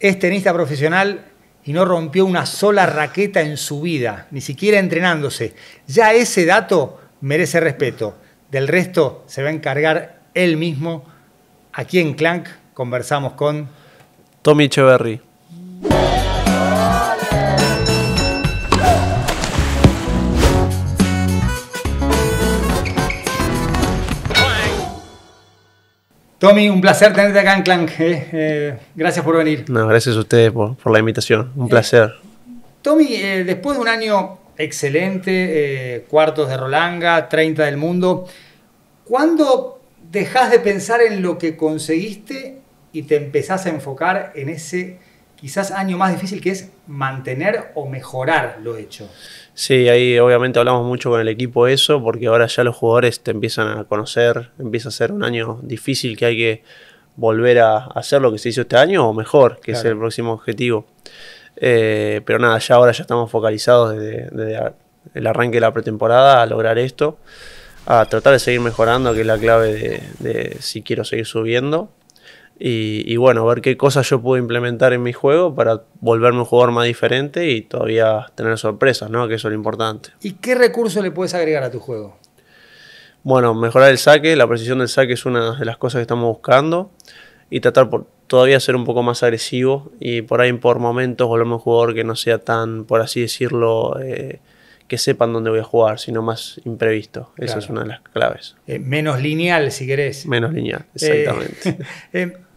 es tenista profesional y no rompió una sola raqueta en su vida, ni siquiera entrenándose. Ya ese dato merece respeto. Del resto se va a encargar él mismo. Aquí en Clank conversamos con Tommy Echeverry. Tommy, un placer tenerte acá en Clank. eh, eh, gracias por venir. No, gracias a ustedes por, por la invitación. Un placer. Tommy, eh, después de un año excelente, eh, cuartos de Rolanga, 30 del mundo, ¿cuándo dejas de pensar en lo que conseguiste y te empezás a enfocar en ese quizás año más difícil que es mantener o mejorar lo hecho? Sí, ahí obviamente hablamos mucho con el equipo eso, porque ahora ya los jugadores te empiezan a conocer, empieza a ser un año difícil que hay que volver a hacer lo que se hizo este año o mejor, que es el próximo objetivo. Eh, pero nada, ya ahora ya estamos focalizados desde, el arranque de la pretemporada a lograr esto, a tratar de seguir mejorando, que es la clave de, de si quiero seguir subiendo. Y, y bueno, ver qué cosas yo puedo implementar en mi juego para volverme un jugador más diferente y todavía tener sorpresas, ¿no? Que eso es lo importante. ¿Y qué recurso le puedes agregar a tu juego? Bueno, mejorar el saque, la precisión del saque es una de las cosas que estamos buscando y tratar por todavía ser un poco más agresivo y por ahí por momentos volverme un jugador que no sea tan, por así decirlo, eh, que sepan dónde voy a jugar, sino más imprevisto. Esa Claro. es una de las claves. Eh, menos lineal, si querés. Menos lineal, exactamente. eh,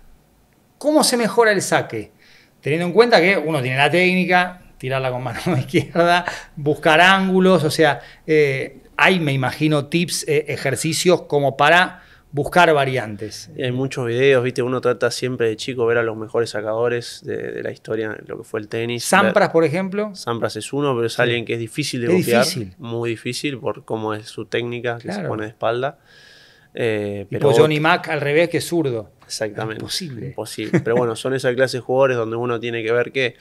¿Cómo se mejora el saque? Teniendo en cuenta que uno tiene la técnica, tirarla con mano izquierda, buscar ángulos, o sea, eh, hay, me imagino, tips, eh, ejercicios como para buscar variantes. Y hay muchos videos, viste, uno trata siempre de chico ver a los mejores sacadores de, de la historia, lo que fue el tenis. Sampras, por ejemplo, Sampras es uno, pero es alguien que es difícil de Es copiar. difícil. Muy difícil por cómo es su técnica, que se pone de espalda. Eh, tipo pero Johnny Mac al revés, que es zurdo. Exactamente. Imposible. Imposible. Pero bueno, son esa clase de jugadores donde uno tiene que ver que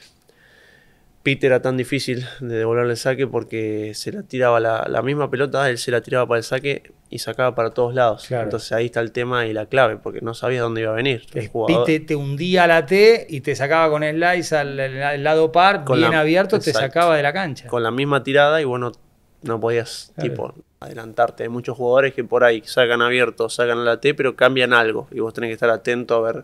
Peter era tan difícil de devolverle el saque porque se la tiraba la, la misma pelota, él se la tiraba para el saque y sacaba para todos lados. Claro. Entonces ahí está el tema y la clave, porque no sabía dónde iba a venir. El jugador- Pete te hundía la T y te sacaba con el slice al, al- lado par, Con bien la- abierto, te sacaba de la cancha. con la misma tirada y bueno, no podías Claro. tipo adelantarte. Hay muchos jugadores que por ahí sacan abierto, sacan a la T, pero cambian algo y vos tenés que estar atento a ver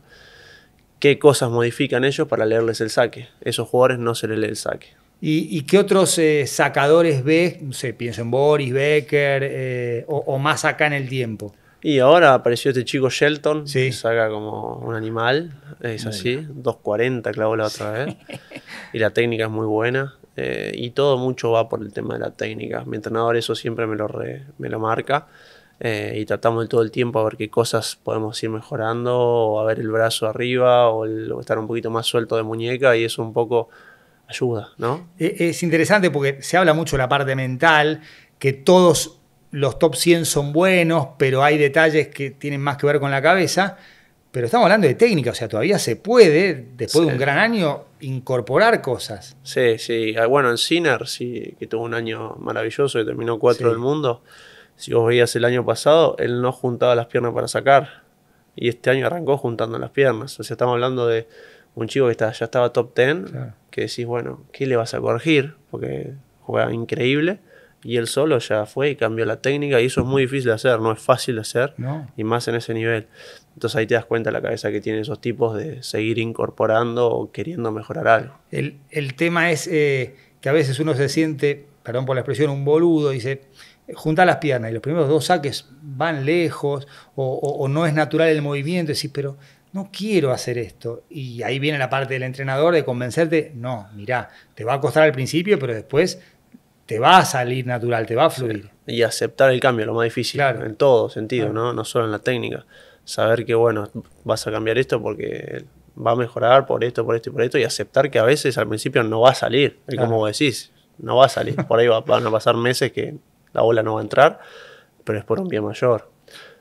qué cosas modifican ellos para leerles el saque. Esos jugadores no se les lee el saque. ¿Y, y qué otros eh, sacadores ves? No sé, pienso en Boris, Becker, eh, o, o más acá en el tiempo. Y ahora apareció este chico Shelton, Sí. que saca como un animal, es así, 2.40 clavó la otra vez. y la técnica es muy buena. Eh, y todo mucho va por el tema de la técnica. Mi entrenador eso siempre me lo, me lo marca. eh, y tratamos todo el tiempo a ver qué cosas podemos ir mejorando, o a ver el brazo arriba, o, estar un poquito más suelto de muñeca, y eso un poco ayuda, ¿no? Eh, Es interesante porque se habla mucho de la parte mental, que todos los top 100 son buenos, pero hay detalles que tienen más que ver con la cabeza. Pero estamos hablando de técnica, o sea, todavía se puede, después de un gran año, incorporar cosas. Sí, sí. Ah, Bueno, en Sinner, sí, que tuvo un año maravilloso y terminó cuatro Sí. del mundo. Si vos veías el año pasado, él no juntaba las piernas para sacar. Y este año arrancó juntando las piernas. O sea, estamos hablando de un chico que está, ya estaba top 10, Claro. que decís, bueno, ¿qué le vas a corregir? Porque juega increíble. Y él solo ya fue y cambió la técnica. Y eso es muy difícil de hacer, no es fácil de hacer. ¿no? Y más en ese nivel. Entonces ahí te das cuenta la cabeza que tienen esos tipos de seguir incorporando o queriendo mejorar algo. El, el tema es eh, que a veces uno se siente, perdón por la expresión, un boludo, dice, junta las piernas y los primeros dos saques van lejos o, o- o no es natural el movimiento, decís, pero no quiero hacer esto. Y ahí viene la parte del entrenador de convencerte, no, mirá, te va a costar al principio, pero después te va a salir natural, te va a fluir. Y aceptar el cambio, lo más difícil, Claro. en todo sentido, Claro. ¿no? No solo en la técnica. Saber que, bueno, vas a cambiar esto porque va a mejorar por esto, por esto y por esto, y aceptar que a veces al principio no va a salir, Claro. como vos decís, no va a salir. Por ahí va- van a pasar meses que la bola no va a entrar, pero es por un bien mayor.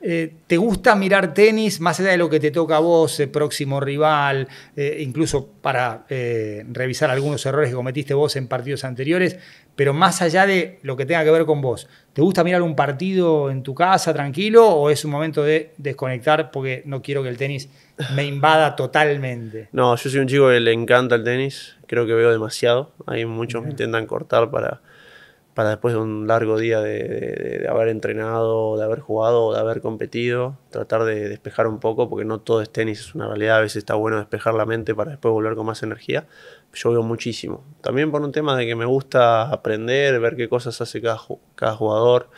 Eh, ¿Te gusta mirar tenis más allá de lo que te toca a vos, el próximo rival, eh, incluso para eh, revisar algunos errores que cometiste vos en partidos anteriores? Pero más allá de lo que tenga que ver con vos, ¿te gusta mirar un partido en tu casa tranquilo o es un momento de desconectar porque no quiero que el tenis me invada totalmente? No, yo soy un chico que le encanta el tenis, creo que veo demasiado. Hay muchos que intentan cortar para para después de un largo día de, haber entrenado, de haber jugado, de haber competido, tratar de despejar un poco, porque no todo es tenis, es una realidad, a veces está bueno despejar la mente para después volver con más energía. Yo veo muchísimo. También por un tema de que me gusta aprender, ver qué cosas hace cada, cada jugador,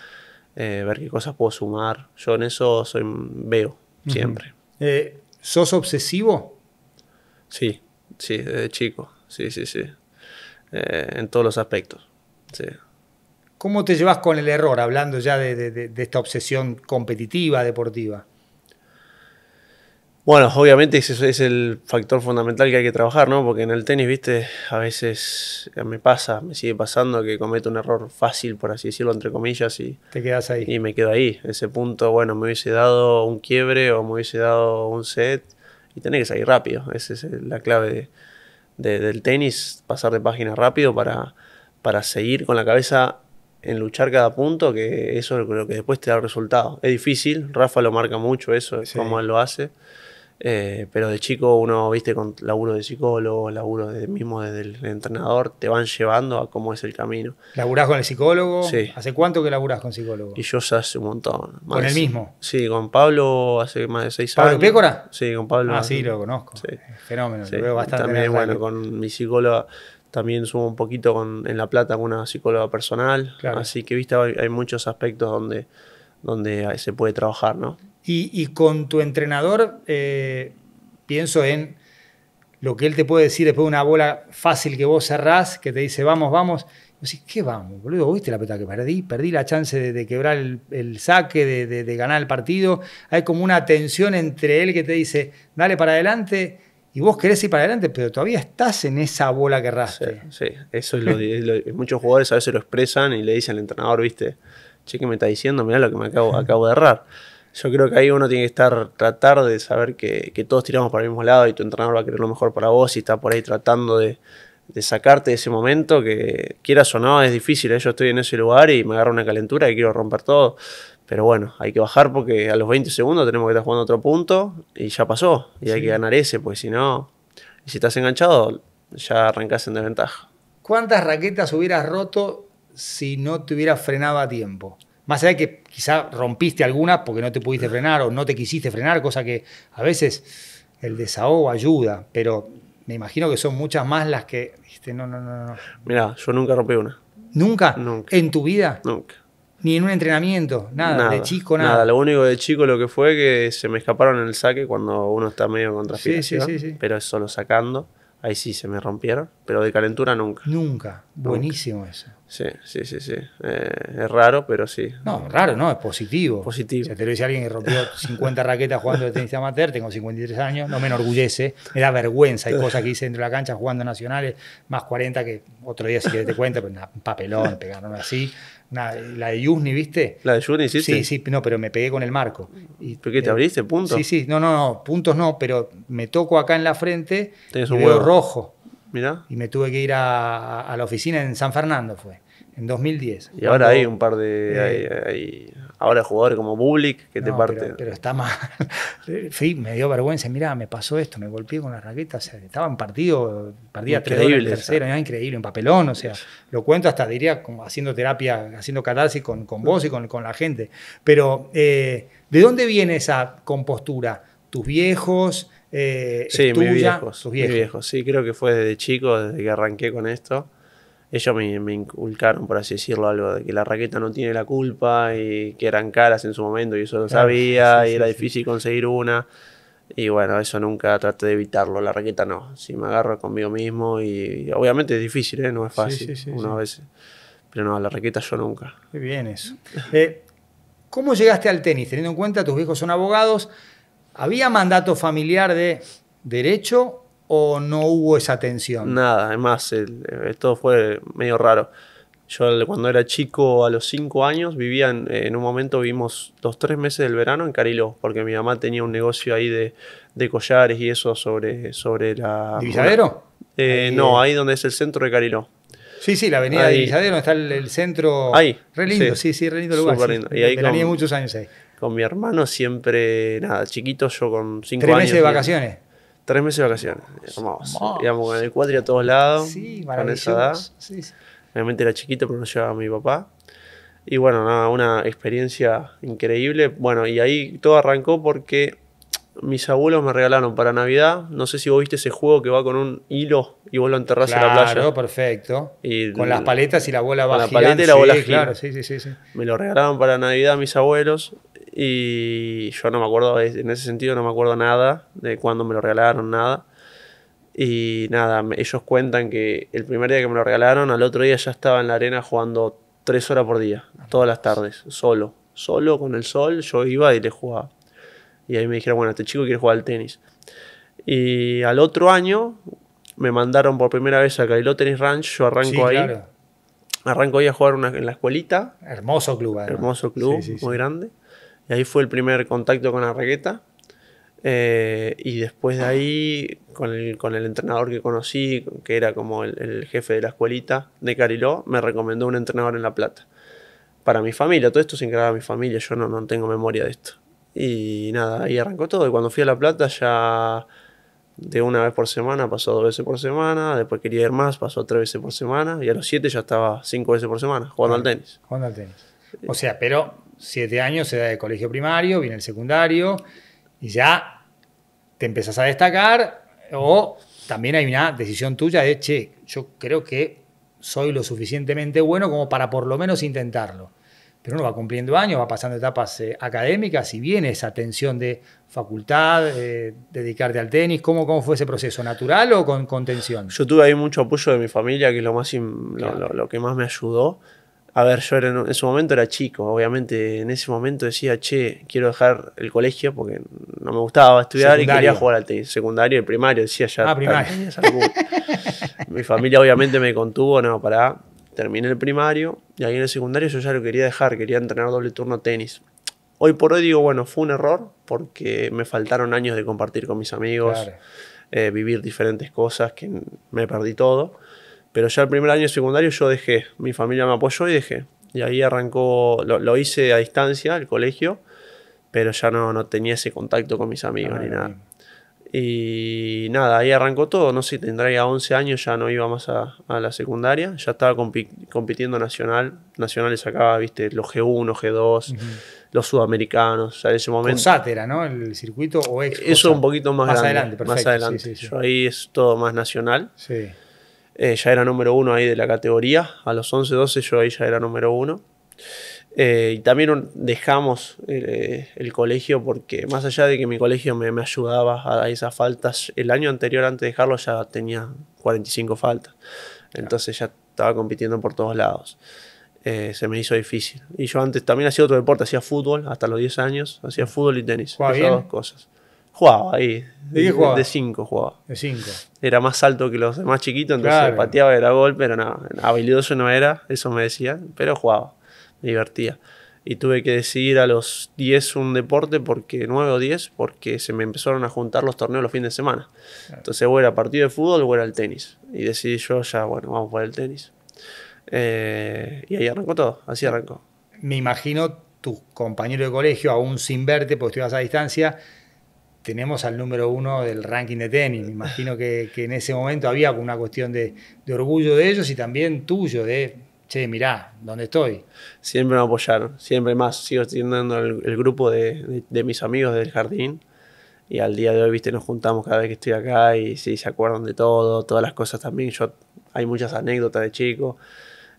eh, ver qué cosas puedo sumar. Yo en eso soy veo siempre. Eh, ¿Sos obsesivo? Sí, sí, desde chico, sí, sí, sí. Eh, en todos los aspectos, sí. ¿Cómo te llevas con el error, hablando ya de, esta obsesión competitiva, deportiva? Bueno, obviamente ese es el factor fundamental que hay que trabajar, ¿no? Porque en el tenis, viste, a veces me pasa, me sigue pasando que cometo un error fácil, por así decirlo, entre comillas, y, te quedas ahí. Y me quedo ahí. Ese punto, bueno, me hubiese dado un quiebre o me hubiese dado un set y tenés que salir rápido. Esa es la clave del tenis, pasar de página rápido para, para seguir con la cabeza en luchar cada punto, que eso es lo que después te da el resultado. Es difícil, Rafa lo marca mucho eso, es como él lo hace. Eh, pero de chico uno, viste, con laburo de psicólogo, laburo de, mismo desde el entrenador, te van llevando a cómo es el camino. ¿Laburás con el psicólogo? Sí. ¿Hace cuánto que laburás con psicólogo? Y yo ya hace un montón. ¿Con el mismo? Sí, con Pablo hace más de seis años. ¿Pablo Pécora? Sí, con Pablo. Ah, sí, lo conozco. Sí. Fenómeno, lo veo bastante. También, bueno, con mi psicóloga también sumo un poquito con, en La Plata con una psicóloga personal. Así que, viste, hay, muchos aspectos donde, donde se puede trabajar, ¿no? Y, con tu entrenador, eh, pienso en lo que él te puede decir después de una bola fácil que vos cerrás, que te dice vamos, vamos. Y decís, ¿qué vamos, boludo? ¿Viste la pelota que perdí? Perdí la chance de, quebrar el, saque, de, de, ganar el partido. Hay como una tensión entre él que te dice, dale para adelante y vos querés ir para adelante, pero todavía estás en esa bola que erraste. Sí, eso es lo, Muchos jugadores a veces lo expresan y le dicen al entrenador, viste, che, ¿qué me está diciendo? Mirá lo que me acabo, de errar. Yo creo que ahí uno tiene que estar, tratar de saber que, todos tiramos para el mismo lado y tu entrenador va a querer lo mejor para vos y está por ahí tratando de, sacarte de ese momento que quieras o no, es difícil. ¿eh? Yo estoy en ese lugar y me agarra una calentura y quiero romper todo. Pero bueno, hay que bajar porque a los 20 segundos tenemos que estar jugando otro punto y ya pasó. Y hay que ganar ese, pues si no, si estás enganchado, ya arrancás en desventaja. ¿Cuántas raquetas hubieras roto si no te hubieras frenado a tiempo? Más allá de que quizá rompiste alguna porque no te pudiste frenar o no te quisiste frenar, cosa que a veces el desahogo ayuda, pero me imagino que son muchas más las que. no, no, no, no. Mirá, yo nunca rompí una. ¿Nunca? Nunca. ¿En tu vida? Nunca. Ni en un entrenamiento, nada, de chico, nada. Nada, lo único de chico lo que fue que se me escaparon en el saque cuando uno está medio contra sí, sí, sí, pero es solo sacando. Ahí sí se me rompieron, pero de calentura nunca. Nunca. Buenísimo eso. Sí, sí, sí, sí. Eh, es raro, pero sí. No, raro, no, es positivo. Positivo. Si te lo dice alguien que rompió 50 raquetas jugando de tenis amateur, tengo 53 años, no me enorgullece, me da vergüenza. Hay cosas que hice dentro de la cancha jugando nacionales, más 40 que otro día si quieres te cuento, pero un papelón, pegaron así la de Yusni, ¿viste? ¿La de Yusni sí? Sí, sí, no, pero me pegué con el marco. Y, ¿Por qué te abriste puntos? Sí, sí, no, no, no, puntos no, pero me toco acá en la frente y veo rojo. Mira. Y me tuve que ir a, la oficina en San Fernando, fue, en 2010. Y ahora hay un par de. Eh, ahora jugadores como Bublik que te parten. Pero, está mal. sí, me dio vergüenza. Mirá, me pasó esto, me golpeé con la raqueta. O sea, estaba en partido, perdía tres en tercero, era increíble, en papelón. O sea, lo cuento hasta, diría, como haciendo terapia, haciendo catarsis con, con vos y con, con la gente. Pero, eh, ¿de dónde viene esa compostura? ¿Tus viejos? Eh, sí, mis viejos, mis viejos. Sí, creo que fue desde chico, desde que arranqué con esto ellos me, inculcaron, por así decirlo, algo de que la raqueta no tiene la culpa y que eran caras en su momento y eso lo sabía y era difícil conseguir una. Y bueno, eso nunca traté de evitarlo, la raqueta no. Si me agarro conmigo mismo y, obviamente es difícil, ¿eh? no es fácil una vez. Pero no, la raqueta yo nunca. Qué bien eso. Eh, ¿Cómo llegaste al tenis? Teniendo en cuenta tus viejos son abogados, ¿había mandato familiar de derecho o no hubo esa tensión? Nada, además, todo fue medio raro. Yo cuando era chico, a los cinco años, vivía en, en un momento, vivimos los tres meses del verano en Cariló, porque mi mamá tenía un negocio ahí de, de collares y eso sobre, sobre la... ¿Divisadero? Eh, Ahí, no, eh. ahí donde es el centro de Cariló. Sí, sí, la avenida Ahí. de donde está el, el centro. Ahí, Re lindo, sí. sí, sí, re lindo lugar. Súper sí. lindo. Y ahí con- muchos años ahí. Con mi hermano siempre, nada, chiquito, yo con cinco Tres años. meses de vacaciones. Tres meses de vacaciones. Hermoso. Hermoso. Íbamos con el cuatri a todos lados. Sí, con esa edad. Sí, sí. Obviamente era chiquito, pero no llevaba a mi papá. Y bueno, nada, una experiencia increíble. Bueno, y ahí todo arrancó porque mis abuelos me regalaron para Navidad. No sé si vos viste ese juego que va con un hilo y vos lo enterrás en la Claro, playa. perfecto. Y Con las paletas y la bola con va la girando. paleta y la bola sí, gira. claro, sí, sí, sí, sí. Me lo regalaron para Navidad mis abuelos. Y yo no me acuerdo, en ese sentido no me acuerdo nada de cuándo me lo regalaron, nada. Y nada, ellos cuentan que el primer día que me lo regalaron, al otro día ya estaba en la arena jugando tres horas por día, todas las tardes, solo. Solo con el sol, yo iba y le jugaba. Y ahí me dijeron, bueno, este chico quiere jugar al tenis. Y al otro año me mandaron por primera vez a Cariló Tennis Ranch, yo arranco Sí, ahí. claro. Arranco ahí a jugar una- en la escuelita, Hermoso club. además. hermoso club, Sí, sí, sí. muy grande. Y ahí fue el primer contacto con la raqueta. Eh, y después de ahí, con el, con el entrenador que conocí, que era como el, el jefe de la escuelita de Cariló, me recomendó un entrenador en La Plata. Para mi familia, todo esto se encargaba mi familia, yo no, no tengo memoria de esto. Y nada, ahí arrancó todo. Y cuando fui a La Plata ya de una vez por semana pasó dos veces por semana, después quería ir más, pasó tres veces por semana, y a los siete ya estaba cinco veces por semana jugando al tenis. Jugando al tenis. O sea, pero siete años se da de colegio primario, viene el secundario y ya te empezás a destacar o también hay una decisión tuya de, che, yo creo que soy lo suficientemente bueno como para por lo menos intentarlo. Pero uno va cumpliendo años, va pasando etapas eh, académicas y viene esa tensión de facultad, eh, dedicarte al tenis. ¿Cómo, ¿Cómo fue ese proceso? ¿Natural o con, con tensión? Yo tuve ahí mucho apoyo de mi familia, que es lo, más lo que más me ayudó. A ver, yo era en, su momento era chico, obviamente en ese momento decía, che, quiero dejar el colegio porque no me gustaba estudiar y quería jugar al tenis. Secundario y primario, decía ya. Ah, primario. mi familia obviamente me contuvo, no, para terminé el primario y ahí en el secundario yo ya lo quería dejar, quería entrenar doble turno tenis. Hoy por hoy digo, bueno, fue un error porque me faltaron años de compartir con mis amigos Claro. eh, vivir diferentes cosas, que me perdí todo. Pero ya el primer año de secundario yo dejé, mi familia me apoyó y dejé. Y ahí arrancó, lo, lo hice a distancia, el colegio, pero ya no, no tenía ese contacto con mis amigos Ah, ni lo nada. Y nada, ahí arrancó todo, no sé, tendría ya 11 años, ya no iba más a, a la secundaria, ya estaba compi- compitiendo nacional, nacionales acá, viste, los G1, G2, los sudamericanos, o sea, en ese momento... Era, ¿no? El circuito o ex Eso un poquito más, Más grande. adelante, más perfecto, adelante. sí, sí, sí. Yo ahí es todo más nacional. Sí. Eh, ya era número uno ahí de la categoría. A los 11, 12 yo ahí ya era número uno. Eh, y también dejamos eh, el colegio porque más allá de que mi colegio me, me ayudaba a esas faltas, el año anterior antes de dejarlo ya tenía 45 faltas. Entonces ya estaba compitiendo por todos lados. Eh, se me hizo difícil. Y yo antes también hacía otro deporte, hacía fútbol hasta los 10 años, hacía fútbol y tenis. Dos cosas. Jugaba ahí. ¿De qué jugaba? De 5 jugaba De 5. era más alto que los demás chiquitos, entonces Claro. pateaba era gol, pero no, habilidoso no era, eso me decían, pero jugaba, me divertía. Y tuve que decidir a los 10 un deporte, porque 9 o 10, porque se me empezaron a juntar los torneos los fines de semana. Entonces o era partido de fútbol o era el tenis. Y decidí yo ya, bueno, vamos por el tenis. Eh, y ahí arrancó todo, así arrancó. Me imagino tu compañero de colegio, aún sin verte, porque estuvas a distancia, tenemos al número uno del ranking de tenis. Me imagino que, que en ese momento había una cuestión de, de orgullo de ellos y también tuyo, de, che, mirá, ¿dónde estoy? Siempre me apoyaron, siempre más. Sigo teniendo el, el grupo de, de- de mis amigos del jardín. Y al día de hoy, viste, nos juntamos cada vez que estoy acá y sí, se acuerdan de todo, todas las cosas también. Yo, hay muchas anécdotas de chico.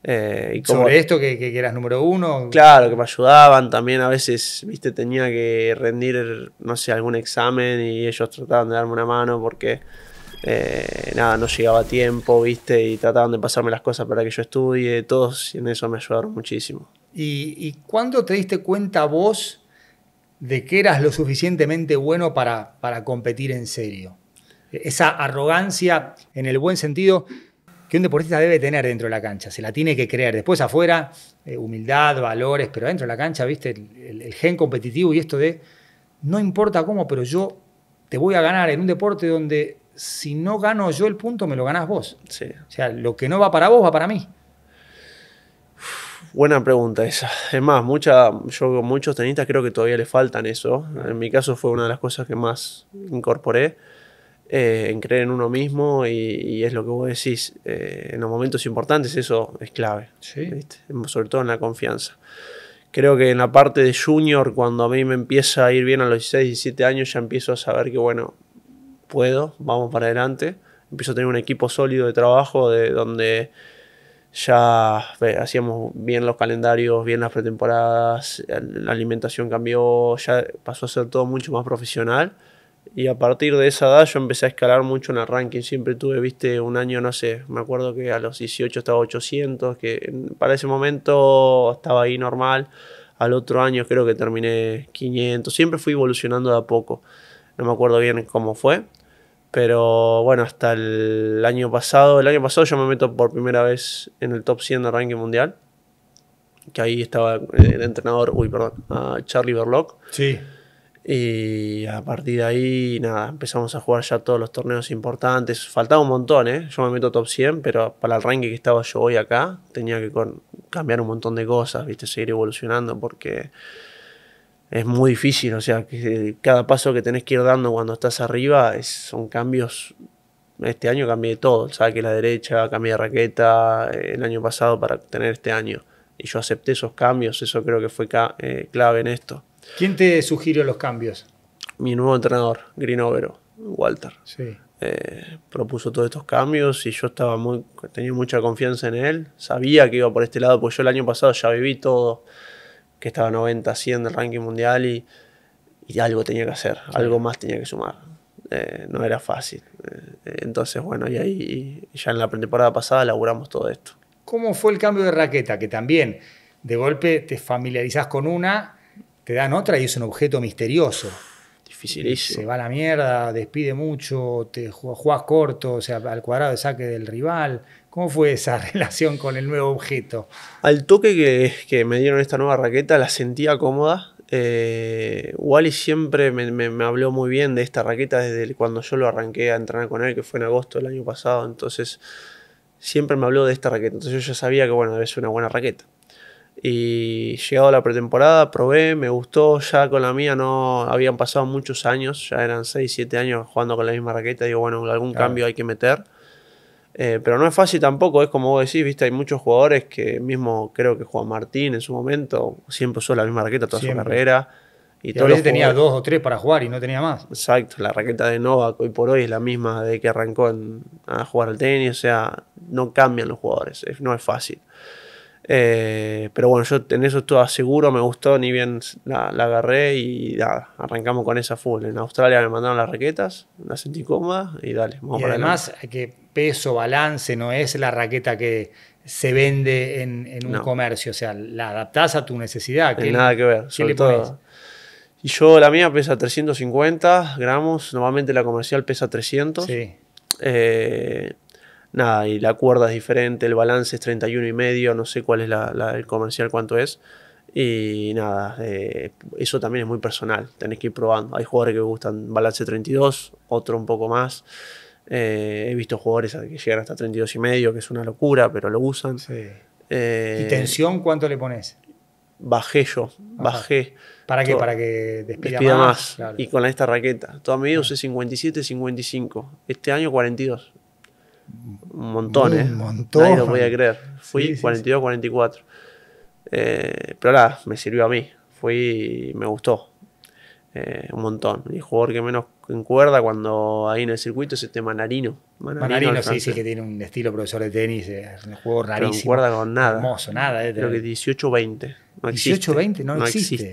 Eh, y como- Sobre esto, que, que- que eras número uno. Claro, que me ayudaban también. A veces, viste, tenía que rendir, no sé, algún examen y ellos trataban de darme una mano porque, eh, nada, no llegaba a tiempo, viste, y trataban de pasarme las cosas para que yo estudie. Todos en eso me ayudaron muchísimo. ¿Y, y cuándo te diste cuenta vos de que eras lo suficientemente bueno para, para competir en serio? Esa arrogancia, en el buen sentido, que un deportista debe tener dentro de la cancha, se la tiene que creer. Después afuera, eh, humildad, valores, pero dentro de la cancha, viste, el, gen competitivo y esto de, no importa cómo, pero yo te voy a ganar en un deporte donde si no gano yo el punto, me lo ganás vos. Sí. O sea, lo que no va para vos va para mí. Buena pregunta esa. Es más, mucha, yo con muchos tenistas creo que todavía le faltan eso. En mi caso fue una de las cosas que más incorporé eh, en creer en uno mismo y, es lo que vos decís. Eh, en los momentos importantes eso es clave. Sobre todo en la confianza. Creo que en la parte de junior, cuando a mí me empieza a ir bien a los 16, 17 años, ya empiezo a saber que, bueno, puedo, vamos para adelante. Empiezo a tener un equipo sólido de trabajo de donde ya hacíamos bien los calendarios, bien las pretemporadas, la alimentación cambió, ya pasó a ser todo mucho más profesional. Y a partir de esa edad yo empecé a escalar mucho en el ranking. Siempre tuve, viste, un año, no sé, me acuerdo que a los 18 estaba 800, que para ese momento estaba ahí normal. Al otro año creo que terminé 500. Siempre fui evolucionando de a poco. No me acuerdo bien cómo fue. Pero bueno, hasta el año pasado, el año pasado yo me meto por primera vez en el top 100 de ranking mundial. Que ahí estaba el entrenador, uy, perdón, Charlie Berlock. Sí. Y a partir de ahí, nada, empezamos a jugar ya todos los torneos importantes. Faltaba un montón, ¿eh? Yo me meto top 100, pero para el ranking que estaba yo hoy acá, tenía que cambiar un montón de cosas, ¿viste? Seguir evolucionando porque es muy difícil, o sea, que cada paso que tenés que ir dando cuando estás arriba es, son cambios. Este año cambié todo, que la derecha, cambié de raqueta eh, el año pasado para tener este año. Y yo acepté esos cambios, eso creo que fue eh, clave en esto. ¿Quién te sugirió los cambios? Mi nuevo entrenador, Green Walter. Sí. Eh, propuso todos estos cambios y yo estaba muy, tenía mucha confianza en él. Sabía que iba por este lado, porque yo el año pasado ya viví todo que estaba 90, 100 del ranking mundial y, algo tenía que hacer, algo más tenía que sumar. Eh, no era fácil. Eh, entonces, bueno, y ahí ya en la temporada pasada laburamos todo esto. ¿Cómo fue el cambio de raqueta? Que también de golpe te familiarizás con una, te dan otra y es un objeto misterioso. Dificilísimo. Se va a la mierda, despide mucho, te jugás corto, o sea, al cuadrado de saque del rival. ¿Cómo fue esa relación con el nuevo objeto? Al toque que, que me dieron esta nueva raqueta la sentía cómoda. Eh, Wally siempre me, habló muy bien de esta raqueta desde cuando yo lo arranqué a entrenar con él, que fue en agosto del año pasado. Entonces, siempre me habló de esta raqueta. Entonces, yo ya sabía que, bueno, debe ser una buena raqueta. Y llegado a la pretemporada, probé, me gustó. Ya con la mía no habían pasado muchos años, ya eran 6, 7 años jugando con la misma raqueta. Digo, bueno, algún cambio hay que meter. Eh, pero no es fácil tampoco, es como vos decís, viste, hay muchos jugadores que mismo creo que Juan Martín en su momento siempre usó la misma raqueta toda su carrera. Y, y a tenía dos o tres para jugar y no tenía más. Exacto, la raqueta de Novak hoy por hoy es la misma de que arrancó a jugar al tenis, o sea, no cambian los jugadores, no es fácil. Eh, pero bueno, yo en eso estaba seguro, me gustó, ni bien la, agarré y nada, arrancamos con esa full. En Australia me mandaron las raquetas, la sentí cómoda y dale, vamos y además, que peso, balance, no es la raqueta que se vende en, un comercio, o sea, la adaptás a tu necesidad. No nada que ver, sobre todo. Y yo, la mía pesa 350 gramos, normalmente la comercial pesa 300. Sí. Eh, nada, y la cuerda es diferente, el balance es 31 y medio, no sé cuál es la, el comercial, cuánto es. Y nada, eh, eso también es muy personal, tenés que ir probando. Hay jugadores que gustan balance 32, otro un poco más. Eh, he visto jugadores que llegan hasta 32 y medio, que es una locura, pero lo usan. Eh, ¿Y tensión cuánto le pones? Bajé yo, bajé. ¿Para qué? Para que despida, más. Y con esta raqueta. Toda mi vida usé 57, 55. Este año 42. Un montón, ¿eh? Un montón. Nadie lo podía creer. Fui 42, 44. Eh, pero nada, me sirvió a mí. Fui y me gustó. Eh, un montón. El jugador que menos encuerda cuando ahí en el circuito es este Manarino. Manarino, sí, sí, que tiene un estilo profesor de tenis, es un juego rarísimo. no encuerda con nada. Hermoso, nada. Eh, Creo que 18-20. No 18-20 no, existe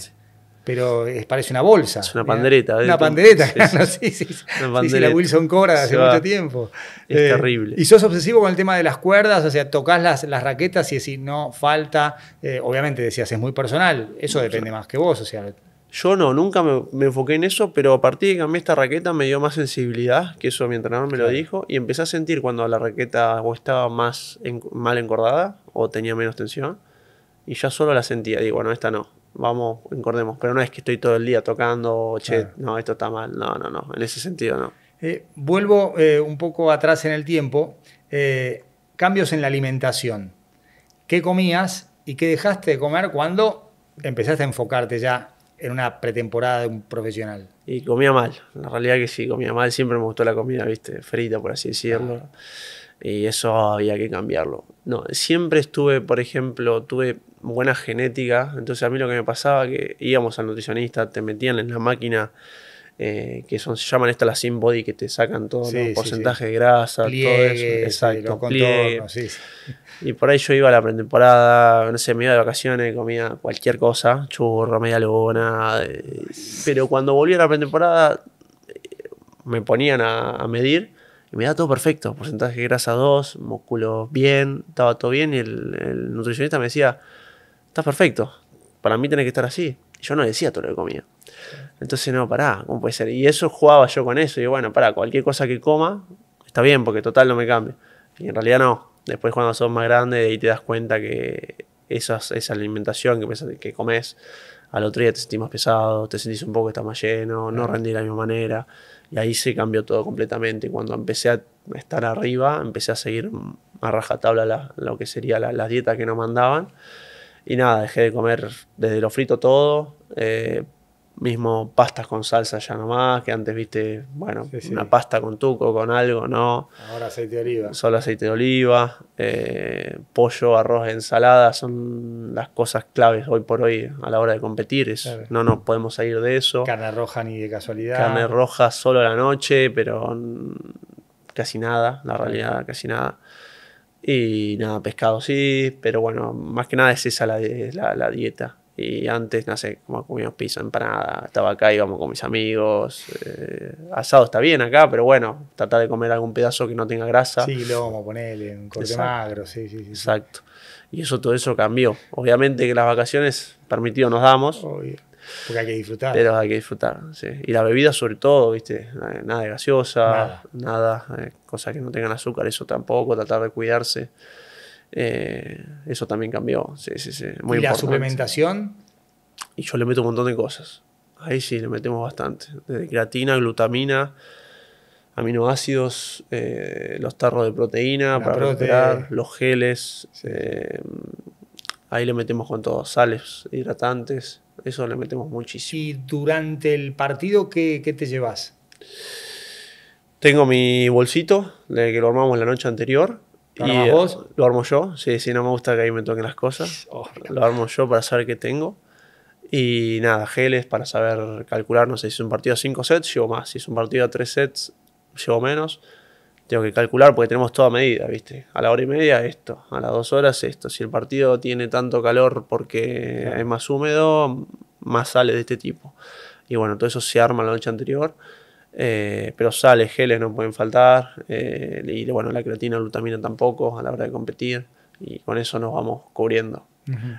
pero parece una bolsa. Es una pandereta. Una pandereta, sí, sí, sí. la Wilson Cora hace mucho tiempo. Es eh, terrible. Y sos obsesivo con el tema de las cuerdas, o sea, tocas las, las raquetas y decís, no, falta. Eh, obviamente decías, es muy personal, eso depende más que vos, o sea. Yo no, nunca me, me enfoqué en eso, pero a partir de que cambié esta raqueta me dio más sensibilidad, que eso mi entrenador me lo Claro. dijo, y empecé a sentir cuando la raqueta o estaba más en- mal encordada o tenía menos tensión, y ya solo la sentía. Digo, bueno, esta no, vamos, encordemos. Pero no es que estoy todo el día tocando, che, Claro. no, esto está mal. No, no, no, en ese sentido no. Eh, vuelvo eh, un poco atrás en el tiempo. Eh, cambios en la alimentación. ¿Qué comías y qué dejaste de comer cuando empezaste a enfocarte ya en una pretemporada de un profesional? Y comía mal, la realidad que sí, comía mal, siempre me gustó la comida, viste, frita, por así decirlo. Y eso había que cambiarlo. No, siempre estuve, por ejemplo, tuve buena genética, entonces a mí lo que me pasaba que íbamos al nutricionista, te metían en la máquina eh, que son, se llaman estas las sin body, que te sacan todos Sí, los sí, porcentajes de grasa, todo eso. Exacto, pliegue. contornos, sí, sí. Y por ahí yo iba a la pretemporada, no sé, me iba de vacaciones, comía cualquier cosa, churro, media luna. eh, Pero cuando volví a la pretemporada, eh, me ponían a, a medir y me daba todo perfecto. Porcentaje de grasa 2, músculo bien, estaba todo bien. Y el, nutricionista me decía, estás perfecto, para mí tenés que estar así. Y yo no decía todo lo que comía. Entonces, no, pará, ¿cómo puede ser? Y eso jugaba yo con eso. Y bueno, pará, cualquier cosa que coma, está bien, porque total no me cambia. Y en realidad no. Después cuando sos más grande, de ahí te das cuenta que esas, esa alimentación que, que comes, al otro día te sentís más pesado, te sentís un poco que estás más lleno, no rendís de la misma manera. Y ahí se cambió todo completamente. Cuando empecé a estar arriba, empecé a seguir a rajatabla la- lo que sería la, la dieta que nos mandaban. Y nada, dejé de comer desde lo frito todo. eh, mismo pastas con salsa ya nomás, que antes viste, bueno, Sí, sí. una pasta con tuco, con algo, no. Ahora aceite de oliva. Solo aceite de oliva, eh, pollo, arroz, ensalada son las cosas claves hoy por hoy a la hora de competir. Es- Claro. No nos podemos salir de eso. Carne roja ni de casualidad. Carne roja solo a la noche, pero casi nada, la realidad, casi nada. Y nada, pescado sí, pero bueno, más que nada es esa la, la dieta. Y antes, no sé, como comíamos pizza, empanada, estaba acá, íbamos con mis amigos. eh, asado está bien acá, pero bueno, tratar de comer algún pedazo que no tenga grasa. Sí, lomo, ponele, un corte Exacto. magro, sí, sí, sí. Exacto. Y eso, todo eso cambió. Obviamente que las vacaciones permitido nos damos, Obvio. Porque hay que disfrutar. pero hay que disfrutar. sí. Y la bebida sobre todo, ¿viste? Eh, Nada de gaseosa, Nada. nada, eh, cosas que no tengan azúcar, eso tampoco, tratar de cuidarse. Eh, eso también cambió, sí, sí, sí. Muy y la suplementación, Y yo le meto un montón de cosas. Ahí sí, le metemos bastante. Desde creatina, glutamina, aminoácidos, eh, los tarros de proteína La para prote. recuperar, los geles. Sí. eh, ahí le metemos con todo, sales, hidratantes. Eso le metemos muchísimo. y durante el partido, ¿qué, qué te llevas? Tengo mi bolsito, de que lo armamos la noche anterior. ¿Lo y, armás eh, vos? Lo armo yo, sí, sí, no me gusta que ahí me toquen las cosas. Oh, Lo armo yo para saber qué tengo. Y nada, geles para saber calcular, no sé, si es un partido a 5 sets, llevo más. Si es un partido a 3 sets, llevo menos. Tengo que calcular porque tenemos toda medida, ¿viste? A la hora y media esto, a las 2 horas esto. Si el partido tiene tanto calor porque Claro. es más húmedo, más sale de este tipo. Y bueno, todo eso se arma la noche anterior. Eh, pero sales, geles no pueden faltar. eh, y bueno, la creatina, glutamina tampoco a la hora de competir. Y con eso nos vamos cubriendo.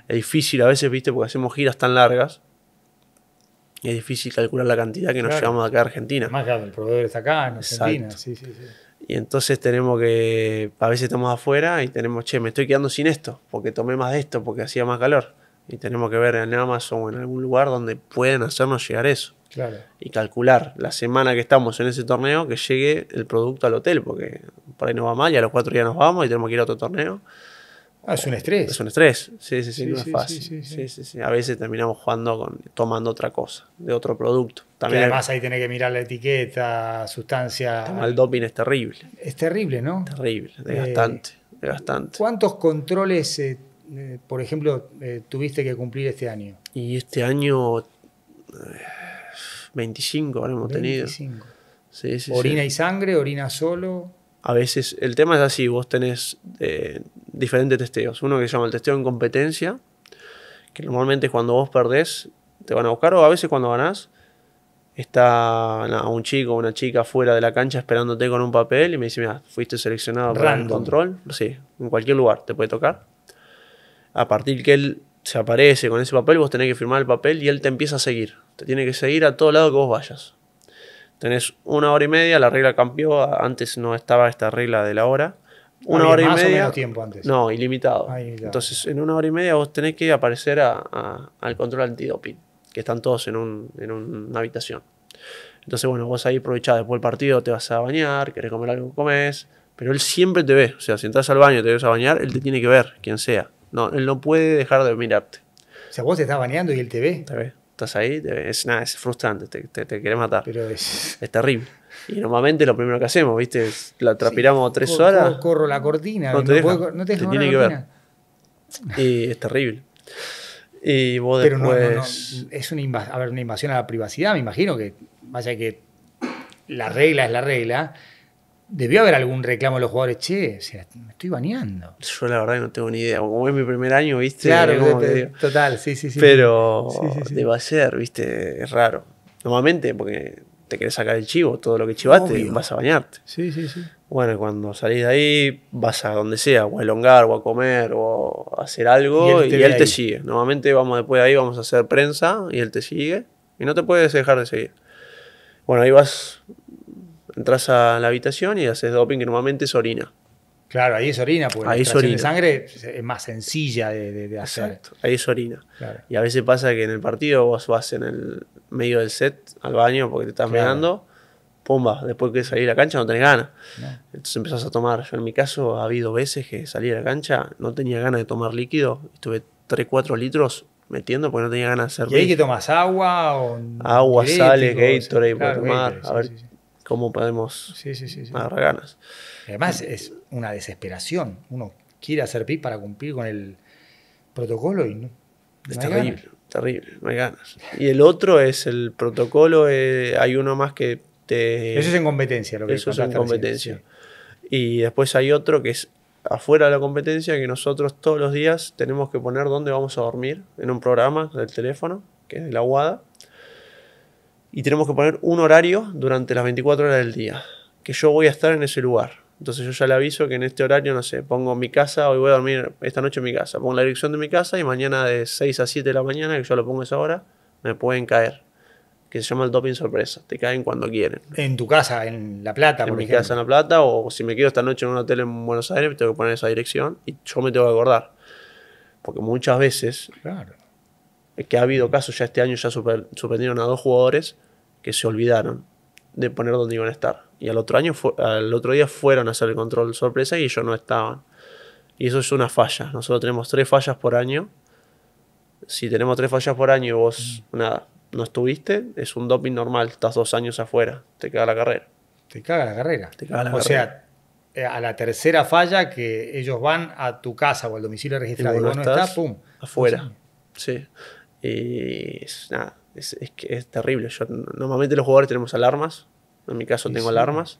Es difícil a veces, viste, porque hacemos giras tan largas. Y es difícil calcular la cantidad que nos llevamos acá a Argentina. Además, claro, el proveedor está acá, en Argentina. Exacto. Sí, sí, sí. Y entonces tenemos que. A veces estamos afuera y tenemos, che, me estoy quedando sin esto, porque tomé más de esto, porque hacía más calor. Y tenemos que ver en Amazon o en algún lugar donde pueden hacernos llegar eso. Claro. Y calcular la semana que estamos en ese torneo que llegue el producto al hotel, porque por ahí nos va mal y a los cuatro días nos vamos y tenemos que ir a otro torneo. Ah, es un estrés. Es un estrés, sí, sí, sí, Sí, no sí, es fácil. sí. A veces terminamos jugando con, tomando otra cosa, de otro producto. Que También además ahí tenés que mirar la etiqueta, sustancia. el, doping es terrible, Es terrible, ¿no? terrible, Eh, desgastante, desgastante. ¿Cuántos controles, eh, eh, por ejemplo, eh, tuviste que cumplir este año? Y este año, eh, 25 habremos tenido. 25. Sí, sí, sí. ¿Orina y sangre? ¿Orina solo? A veces, el tema es así, vos tenés eh, diferentes testeos. Uno que se llama el testeo en competencia, que normalmente cuando vos perdés, te van a buscar, o a veces cuando ganás, está nada, un chico o una chica fuera de la cancha esperándote con un papel y me dice, mira, fuiste seleccionado para el Random. control. Sí, en cualquier lugar te puede tocar. A partir que él se aparece con ese papel, vos tenés que firmar el papel y él te empieza a seguir. Te tiene que seguir a todo lado que vos vayas. Tenés una hora y media, la regla cambió, antes no estaba esta regla de la hora. Una Había hora y más o media. menos tiempo antes. No, ilimitado. Ah, ilimitado. Entonces, en una hora y media vos tenés que aparecer a- a- al control antidoping, que están todos en, un- en una habitación. Entonces, bueno, vos ahí aprovechás después del partido, te vas a bañar, querés comer algo, comes, pero él siempre te ve. O sea, si entras al baño y te vas a bañar, él te tiene que ver, quien sea. No, él no puede dejar de mirarte. O sea, vos te estás bañando y él te ve. Te ve. Estás ahí, te ve. Es, nada, es frustrante, te, te, te querés matar. Pero es. Es terrible. Y normalmente lo primero que hacemos, ¿viste? Es- La transpiramos tres Cor- horas. cor- Corro la cortina. No te deja. puedo- no te deja Te correr tiene que ver. Y es terrible. Y vos Pero no, después. no, no, es una, inva- a ver, una invasión a la privacidad, me imagino que, vaya que la regla es la regla, debió haber algún reclamo de los jugadores, che, me estoy bañando. Yo la verdad que no tengo ni idea. Como es mi primer año, ¿viste? Claro, te- total, sí, sí, sí. Pero Sí, sí, debe ser, ¿viste? Es raro. Normalmente, porque te querés sacar el chivo, todo lo que chivaste, Obvio. vas a bañarte. Sí, sí, sí. Bueno, cuando salís de ahí, vas a donde sea, o a elongar, o a comer, o a hacer algo, Y él y te él, ve te, sigue. Normalmente vamos después de ahí, vamos a hacer prensa, y él te sigue, y no te puedes dejar de seguir. Bueno, ahí vas, entras a la habitación y haces doping, que normalmente es orina. Claro, ahí es orina, porque Ahí la es extracción de orina. sangre es más sencilla de, de- de hacer. Ahí es orina. Claro. Y a veces pasa que en el partido vos vas en el medio del set al baño porque te estás Claro. meando, pumba, después que salir a la cancha no tenés ganas. ¿no? Entonces empezás a tomar. Yo en mi caso ha habido veces que salí a la cancha, no tenía ganas de tomar líquido, estuve 3, 4 litros metiendo porque no tenía ganas de hacer ¿Y ahí que tomas agua o Agua, diuréticos? Gatorade Claro, tomar, Gatorade, a ver sí, sí, cómo podemos sí. Agarrar ganas. Además es una desesperación. Uno quiere hacer pis para cumplir con el protocolo y no. Es no hay terrible, ganas. terrible, no hay ganas. Y el otro es el protocolo, eh, hay uno más que te... Eso es en competencia, lo que Eso es en recién, competencia. Y después hay otro que es afuera de la competencia que nosotros todos los días tenemos que poner dónde vamos a dormir en un programa del teléfono, que es de la UADA. Y tenemos que poner un horario durante las 24 horas del día, que yo voy a estar en ese lugar. Entonces yo ya le aviso que en este horario, no sé, pongo mi casa, hoy voy a dormir esta noche en mi casa, pongo la dirección de mi casa y mañana de 6 a 7 de la mañana, que yo lo pongo a esa hora, me pueden caer. Que se llama el doping sorpresa, te caen cuando quieren En tu casa, en La Plata, en por mi ejemplo. casa en La Plata o si me quedo esta noche en un hotel en Buenos Aires, tengo que poner esa dirección y yo me tengo que acordar. Porque muchas veces, Claro. Que ha habido casos, ya este año ya super- suspendieron a dos jugadores que se olvidaron de poner dónde iban a estar. Y al otro, año al otro día fueron a hacer el control sorpresa y ellos no estaban. Y eso es una falla. Nosotros tenemos tres fallas por año. Si tenemos tres fallas por año y vos, nada, no estuviste, es un doping normal. Estás dos años afuera, te queda la carrera. Te caga la carrera. Te caga la o carrera. sea, eh, a la tercera falla que ellos van a tu casa o al domicilio registrado y vos vos no estás, pum. afuera. Sí. Y es, nada, es, es que es terrible. Yo, normalmente los jugadores tenemos alarmas. En mi caso Sí, tengo sí. alarmas.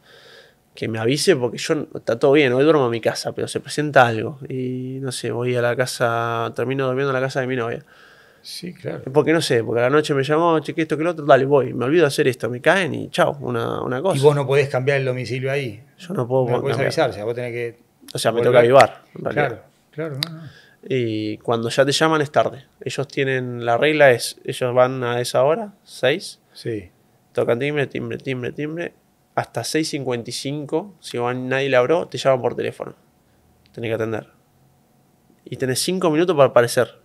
Que me avise porque yo está todo bien, hoy duermo en mi casa, pero se presenta algo. Y no sé, voy a la casa, termino durmiendo en la casa de mi novia. Sí, claro. Porque no sé, porque a la noche me llamó, cheque esto que lo otro, dale, voy. Me olvido de hacer esto, me caen y chao, una, una cosa. Y vos no podés cambiar el domicilio ahí. yo no puedo No podés avisar, o sea, vos tenés que. O sea, me volver. toca avivar. Claro, claro, no, no. Y cuando ya te llaman es tarde. Ellos tienen, la regla es, ellos van a esa hora, 6, Sí. tocan timbre, timbre, timbre, timbre, hasta 6.55, si van, nadie le abrió, te llaman por teléfono. Tenés que atender. Y tenés 5 minutos para aparecer.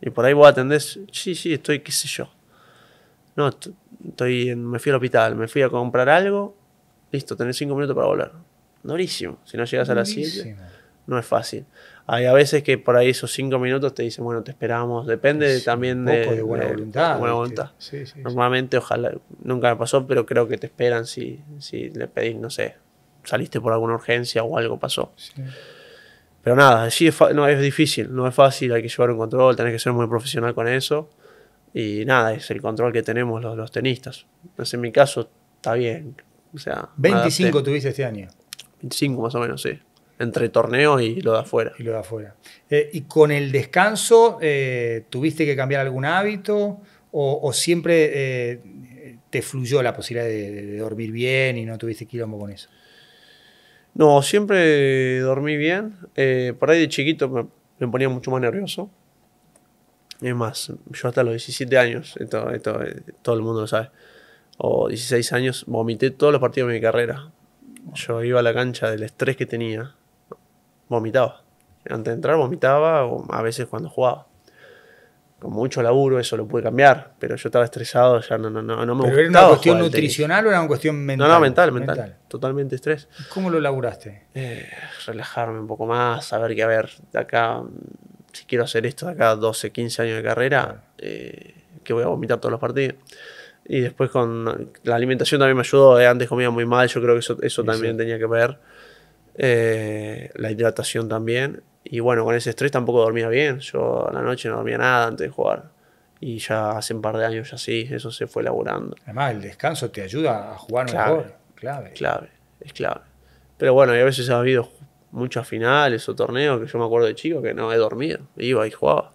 Y por ahí vos atendés, sí, sí, estoy, qué sé yo. No, est- estoy en- me fui al hospital, me fui a comprar algo, listo, tenés 5 minutos para volver. Durísimo. Si no llegas a las 7 Durísimo. no es fácil. Hay a veces que por ahí esos cinco minutos te dicen, bueno, te esperamos. Depende Sí, también un de, poco de buena de- voluntad. buena voluntad. Sí, sí, sí. Normalmente, ojalá, nunca me pasó, pero creo que te esperan si, si le pedís, no sé, saliste por alguna urgencia o algo pasó. Pero nada, sí es, no, es difícil, no es fácil, hay que llevar un control, tenés que ser muy profesional con eso. Y nada, es el control que tenemos los, los tenistas. Entonces, en mi caso, está bien. O sea, me 25 adapté. tuviste este año 25 más o menos, sí. Entre torneo y lo de afuera. y lo de afuera. Eh, ¿Y con el descanso eh, tuviste que cambiar algún hábito o, o siempre eh, te fluyó la posibilidad de, de dormir bien y no tuviste quilombo con eso? No, siempre dormí bien. Por ahí de chiquito me, me ponía mucho más nervioso. Es más, yo hasta los 17 años, esto, esto, todo el mundo lo sabe, o 16 años, vomité todos los partidos de mi carrera. Yo iba a la cancha del estrés que tenía, vomitaba. Antes de entrar vomitaba, o a veces cuando jugaba. Con mucho laburo eso lo pude cambiar, pero yo estaba estresado, ya no, no, no, no me ¿Pero era una cuestión nutricional o era una cuestión mental? No, no, mental, mental, Totalmente estrés. ¿Cómo lo laburaste? Eh, relajarme un poco más, saber que, a ver, de acá, si quiero hacer esto de acá 12, 15 años de carrera, eh, que voy a vomitar todos los partidos. Y después con la alimentación también me ayudó. Eh, antes comía muy mal, yo creo que eso, eso también tenía que ver. Eh, la hidratación también. Y bueno, con ese estrés tampoco dormía bien. Yo a la noche no dormía nada antes de jugar. Y ya hace un par de años ya sí, eso se fue elaborando. Además, el descanso te ayuda a jugar mejor. Clave. Clave, es clave. Pero bueno, y a veces ha habido muchas finales o torneos que yo me acuerdo de chico que no he dormido. Iba y jugaba.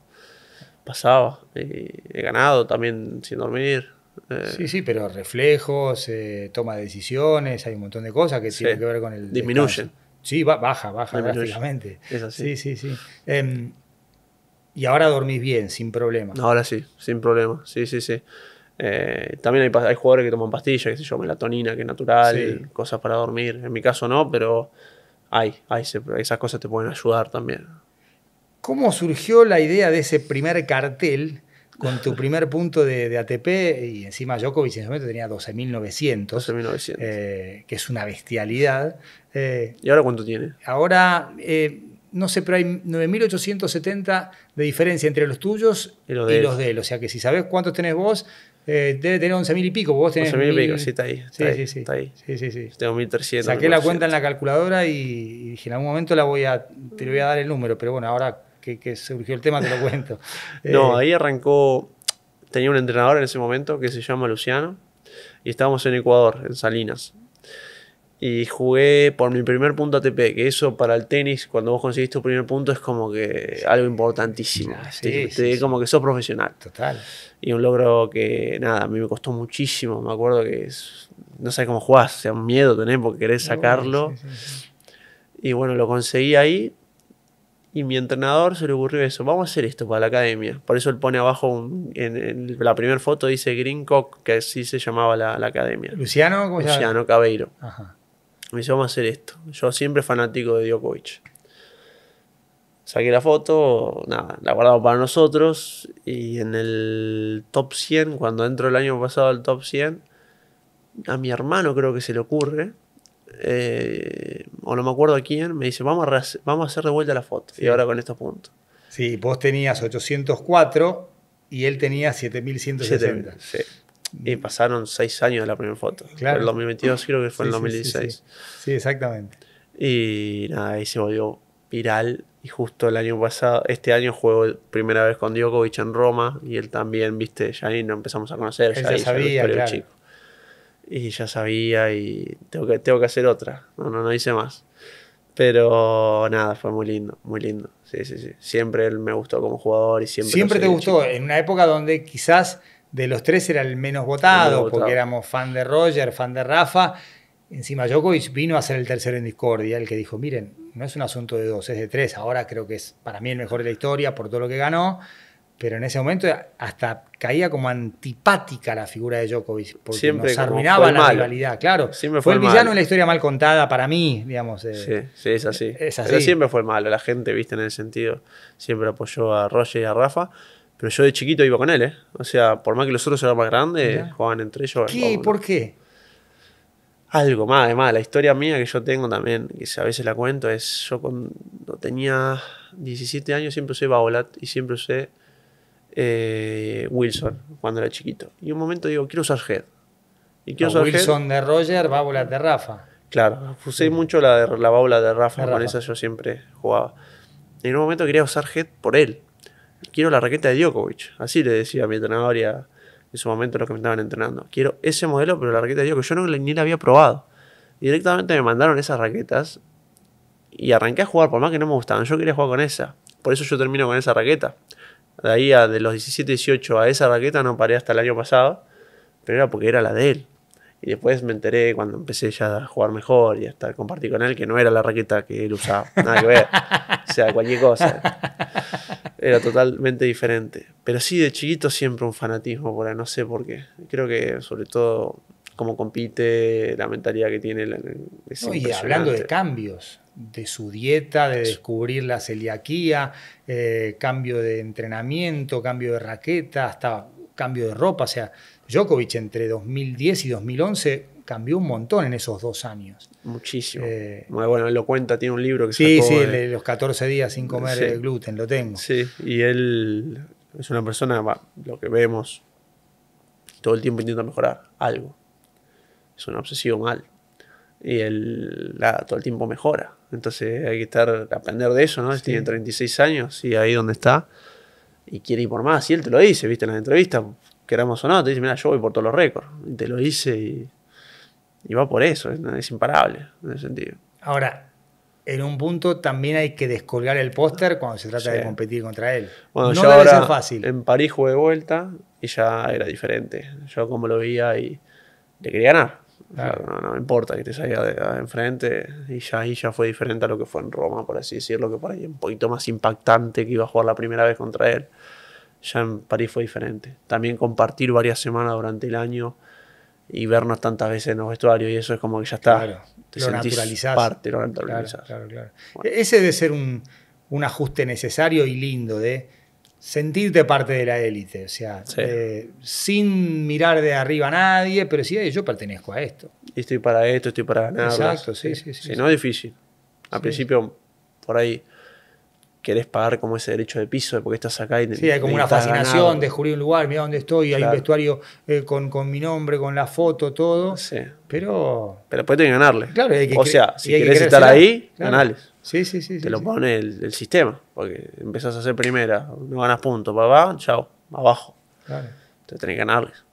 Pasaba. Y he ganado también sin dormir. Eh, sí, sí, pero reflejos, eh, toma de decisiones, hay un montón de cosas que tienen que ver con el. Disminuyen. Sí, baja, baja drásticamente. Es así. Sí, sí, sí. Em, y ahora dormís bien, sin problema. Ahora sí, sin problema. Sí, sí, sí. Eh, también hay, hay, jugadores que toman pastillas, que se yo, melatonina, que es natural, cosas para dormir. En mi caso no, pero hay, hay esas cosas te pueden ayudar también. ¿Cómo surgió la idea de ese primer cartel con tu primer punto de, ATP, y encima Djokovic en ese momento tenía 12.900, 12.900. Eh, que es una bestialidad. Eh, ¿Y ahora cuánto tiene? Ahora, eh, no sé, pero hay 9.870 de diferencia entre los tuyos y, los de, él. O sea que si sabes cuántos tenés vos, debe tener 11.000 y pico. Vos tenés 11.000 y pico, sí, está ahí. sí, sí, sí. Está ahí. Sí, sí, sí. tengo 1.300. Saqué la cuenta en la calculadora y, dije, en algún momento la voy a, te voy a dar el número, pero bueno, ahora que, surgió el tema, te lo cuento. no, eh, ahí arrancó, tenía un entrenador en ese momento que se llama Luciano y estábamos en Ecuador, en Salinas. Y jugué por mi primer punto ATP, que eso para el tenis, cuando vos conseguís tu primer punto, es como que algo importantísimo. Ah, te, como que sos profesional. Total. Y un logro que, nada, a mí me costó muchísimo. Me acuerdo que no sabes cómo jugás, o sea, un miedo tenés porque querés sacarlo. y bueno, lo conseguí ahí y mi entrenador se le ocurrió eso, vamos a hacer esto para la academia. Por eso él pone abajo, en, la primera foto dice Green Cock, que así se llamaba la, academia. ¿Luciano? ¿Cómo Luciano Cabeiro. Ajá. Me dice, vamos a hacer esto. Yo siempre fanático de Djokovic. Saqué la foto, nada, la guardamos para nosotros y en el top 100, cuando entro el año pasado al top 100, a mi hermano creo que se le ocurre eh, o no me acuerdo a quién, me dice, vamos a, vamos a hacer de vuelta la foto. Y ahora con estos puntos. Sí, vos tenías 804 y él tenía 7160. Sí. Y pasaron seis años de la primera foto. Claro. El 2022 creo que fue en el 2016. Sí, exactamente. Y nada, ahí se volvió viral. Y justo el año pasado, este año juego primera vez con Djokovic en Roma. Y él también, viste, ya ahí nos empezamos a conocer. ya, ya sabía, claro. chico y ya sabía y tengo que, tengo que hacer otra. No, no, no hice más. Pero nada, fue muy lindo, muy lindo. Sí, sí, sí. Siempre él me gustó como jugador y siempre. Siempre te gustó, en una época donde quizás de los tres era el menos votado, porque éramos fan de Roger, fan de Rafa. Encima Djokovic vino a ser el tercero en discordia, el que dijo, miren, no es un asunto de dos, es de tres. Ahora creo que es para mí el mejor de la historia por todo lo que ganó pero en ese momento hasta caía como antipática la figura de Djokovic, porque siempre nos arruinaba la rivalidad, claro. Siempre fue, el villano en la historia mal contada para mí, digamos. Eh, sí, sí, es así. es así. Pero siempre fue el malo, la gente, viste, en el sentido, siempre apoyó a Roger y a Rafa, pero yo de chiquito iba con él, ¿eh? O sea, por más que los otros eran más grandes, jugaban entre ellos. ¿Qué? ¿Por qué? Algo más, además, la historia mía que yo tengo también, que a veces la cuento, es yo cuando tenía 17 años siempre usé Babolat y siempre usé eh, Wilson cuando era chiquito. Y un momento digo, quiero usar Head. Y quiero usar Wilson de Roger, bábola de Rafa. Claro, usé mucho la, de, la de Rafa, con esa yo siempre jugaba. Y en un momento quería usar Head por él. Quiero la raqueta de Djokovic. Así le decía a mi entrenador y en su momento los que me estaban entrenando. Quiero ese modelo, pero la raqueta de Djokovic. Yo no, ni la había probado. directamente me mandaron esas raquetas y arranqué a jugar, por más que no me gustaban. Yo quería jugar con esa. Por eso yo termino con esa raqueta. De ahí a de los 17, 18 a esa raqueta no paré hasta el año pasado, pero era porque era la de él. Y después me enteré cuando empecé ya a jugar mejor y a estar compartir con él que no era la raqueta que él usaba, nada que ver. o sea, cualquier cosa. Era totalmente diferente. Pero sí, de chiquito siempre un fanatismo por ahí, no sé por qué. Creo que sobre todo cómo compite, la mentalidad que tiene. Es no, y hablando de cambios, de su dieta, de descubrir la celiaquía, eh, cambio de entrenamiento, cambio de raqueta, hasta cambio de ropa. O sea, Djokovic entre 2010 y 2011 cambió un montón en esos dos años. Muchísimo. Eh, bueno, él lo cuenta, tiene un libro que sí, Sí, sí, los 14 días sin comer gluten, lo tengo. Sí, y él es una persona, lo que vemos, todo el tiempo intenta mejorar algo. Es un obsesivo mal. Y él todo el tiempo mejora. Entonces hay que estar, aprender de eso, ¿no? Tiene 36 años y ahí donde está. Y quiere ir por más. Y él te lo dice, viste, en las entrevistas, queramos o no, te dice, mira, yo voy por todos los récords. Y te lo dice y y va por eso, es, imparable en ese sentido. Ahora, en un punto también hay que descolgar el póster cuando se trata de competir contra él. Bueno, no debe ser fácil. En París jugué de vuelta y ya era diferente. Yo como lo veía y le quería ganar. no, me importa que te salga de, enfrente y ya ahí ya fue diferente a lo que fue en Roma, por así decirlo, que por ahí un poquito más impactante que iba a jugar la primera vez contra él. Ya en París fue diferente. También compartir varias semanas durante el año y vernos tantas veces en los vestuarios y eso es como que ya está. Claro, te lo naturalizás. Parte, lo naturalizás. Claro, claro, Ese debe ser un, ajuste necesario y lindo de sentirte parte de la élite, o sea, eh, sin mirar de arriba a nadie, pero sí, yo pertenezco a esto. Y estoy para esto, estoy para ganar. Exacto, sí, sí, sí. no es difícil. Al principio, por ahí querés pagar como ese derecho de piso porque estás acá y Sí, hay como una fascinación de descubrir un lugar, mira dónde estoy, hay un vestuario eh, con, mi nombre, con la foto, todo. Sí. Pero. Pero después tenés que ganarle. Claro, hay que O sea, si querés estar ahí, ganales. Sí, sí, sí. Te lo pone el, sistema. Porque empezás a hacer primera, no ganas puntos, papá, chao, abajo. Claro. Entonces tenés que ganarles.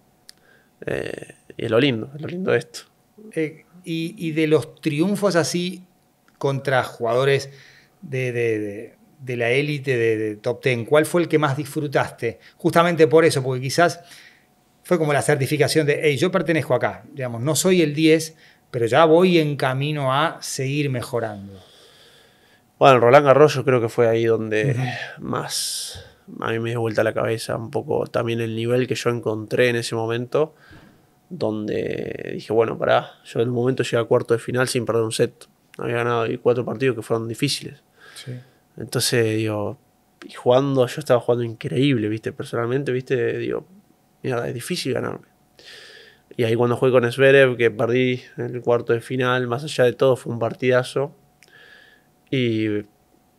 Eh, y es lo lindo, es lo lindo de esto. Eh, y, de los triunfos así contra jugadores de de la élite de, Top Ten, ¿cuál fue el que más disfrutaste? Justamente por eso, porque quizás fue como la certificación de, hey, yo pertenezco acá, digamos, no soy el 10, pero ya voy en camino a seguir mejorando. Bueno, Roland Garros yo creo que fue ahí donde más a mí me dio vuelta la cabeza un poco también el nivel que yo encontré en ese momento, donde dije, bueno, pará, yo en un momento llegué a cuarto de final sin perder un set. Había ganado cuatro partidos que fueron difíciles. Sí. Entonces, digo, y jugando, yo estaba jugando increíble, ¿viste? Personalmente, ¿viste? Digo, mierda, es difícil ganarme. Y ahí cuando jugué con Zverev, que perdí en el cuarto de final, más allá de todo, fue un partidazo. Y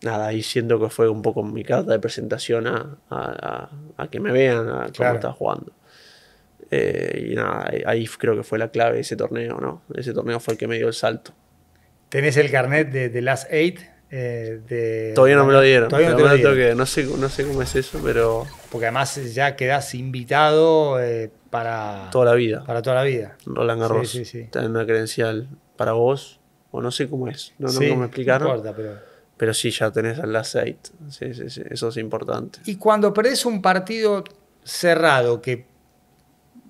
nada, ahí siento que fue un poco mi carta de presentación a, que me vean a cómo estaba jugando. Eh, y nada, ahí creo que fue la clave de ese torneo, ¿no? Ese torneo fue el que me dio el salto. ¿Tenés el carnet de The Last Eight? Eh, todavía no me lo dieron. Todavía no, te No, sé, no sé cómo es eso, pero. Porque además ya quedas invitado eh, para. Toda la vida. Para toda la vida. Roland Garros. Sí, sí, sí. una credencial para vos. O no sé cómo es. No, no me explicaron. No importa, pero. Pero sí, ya tenés el last eight. Sí, sí, sí. Eso es importante. Y cuando perdés un partido cerrado que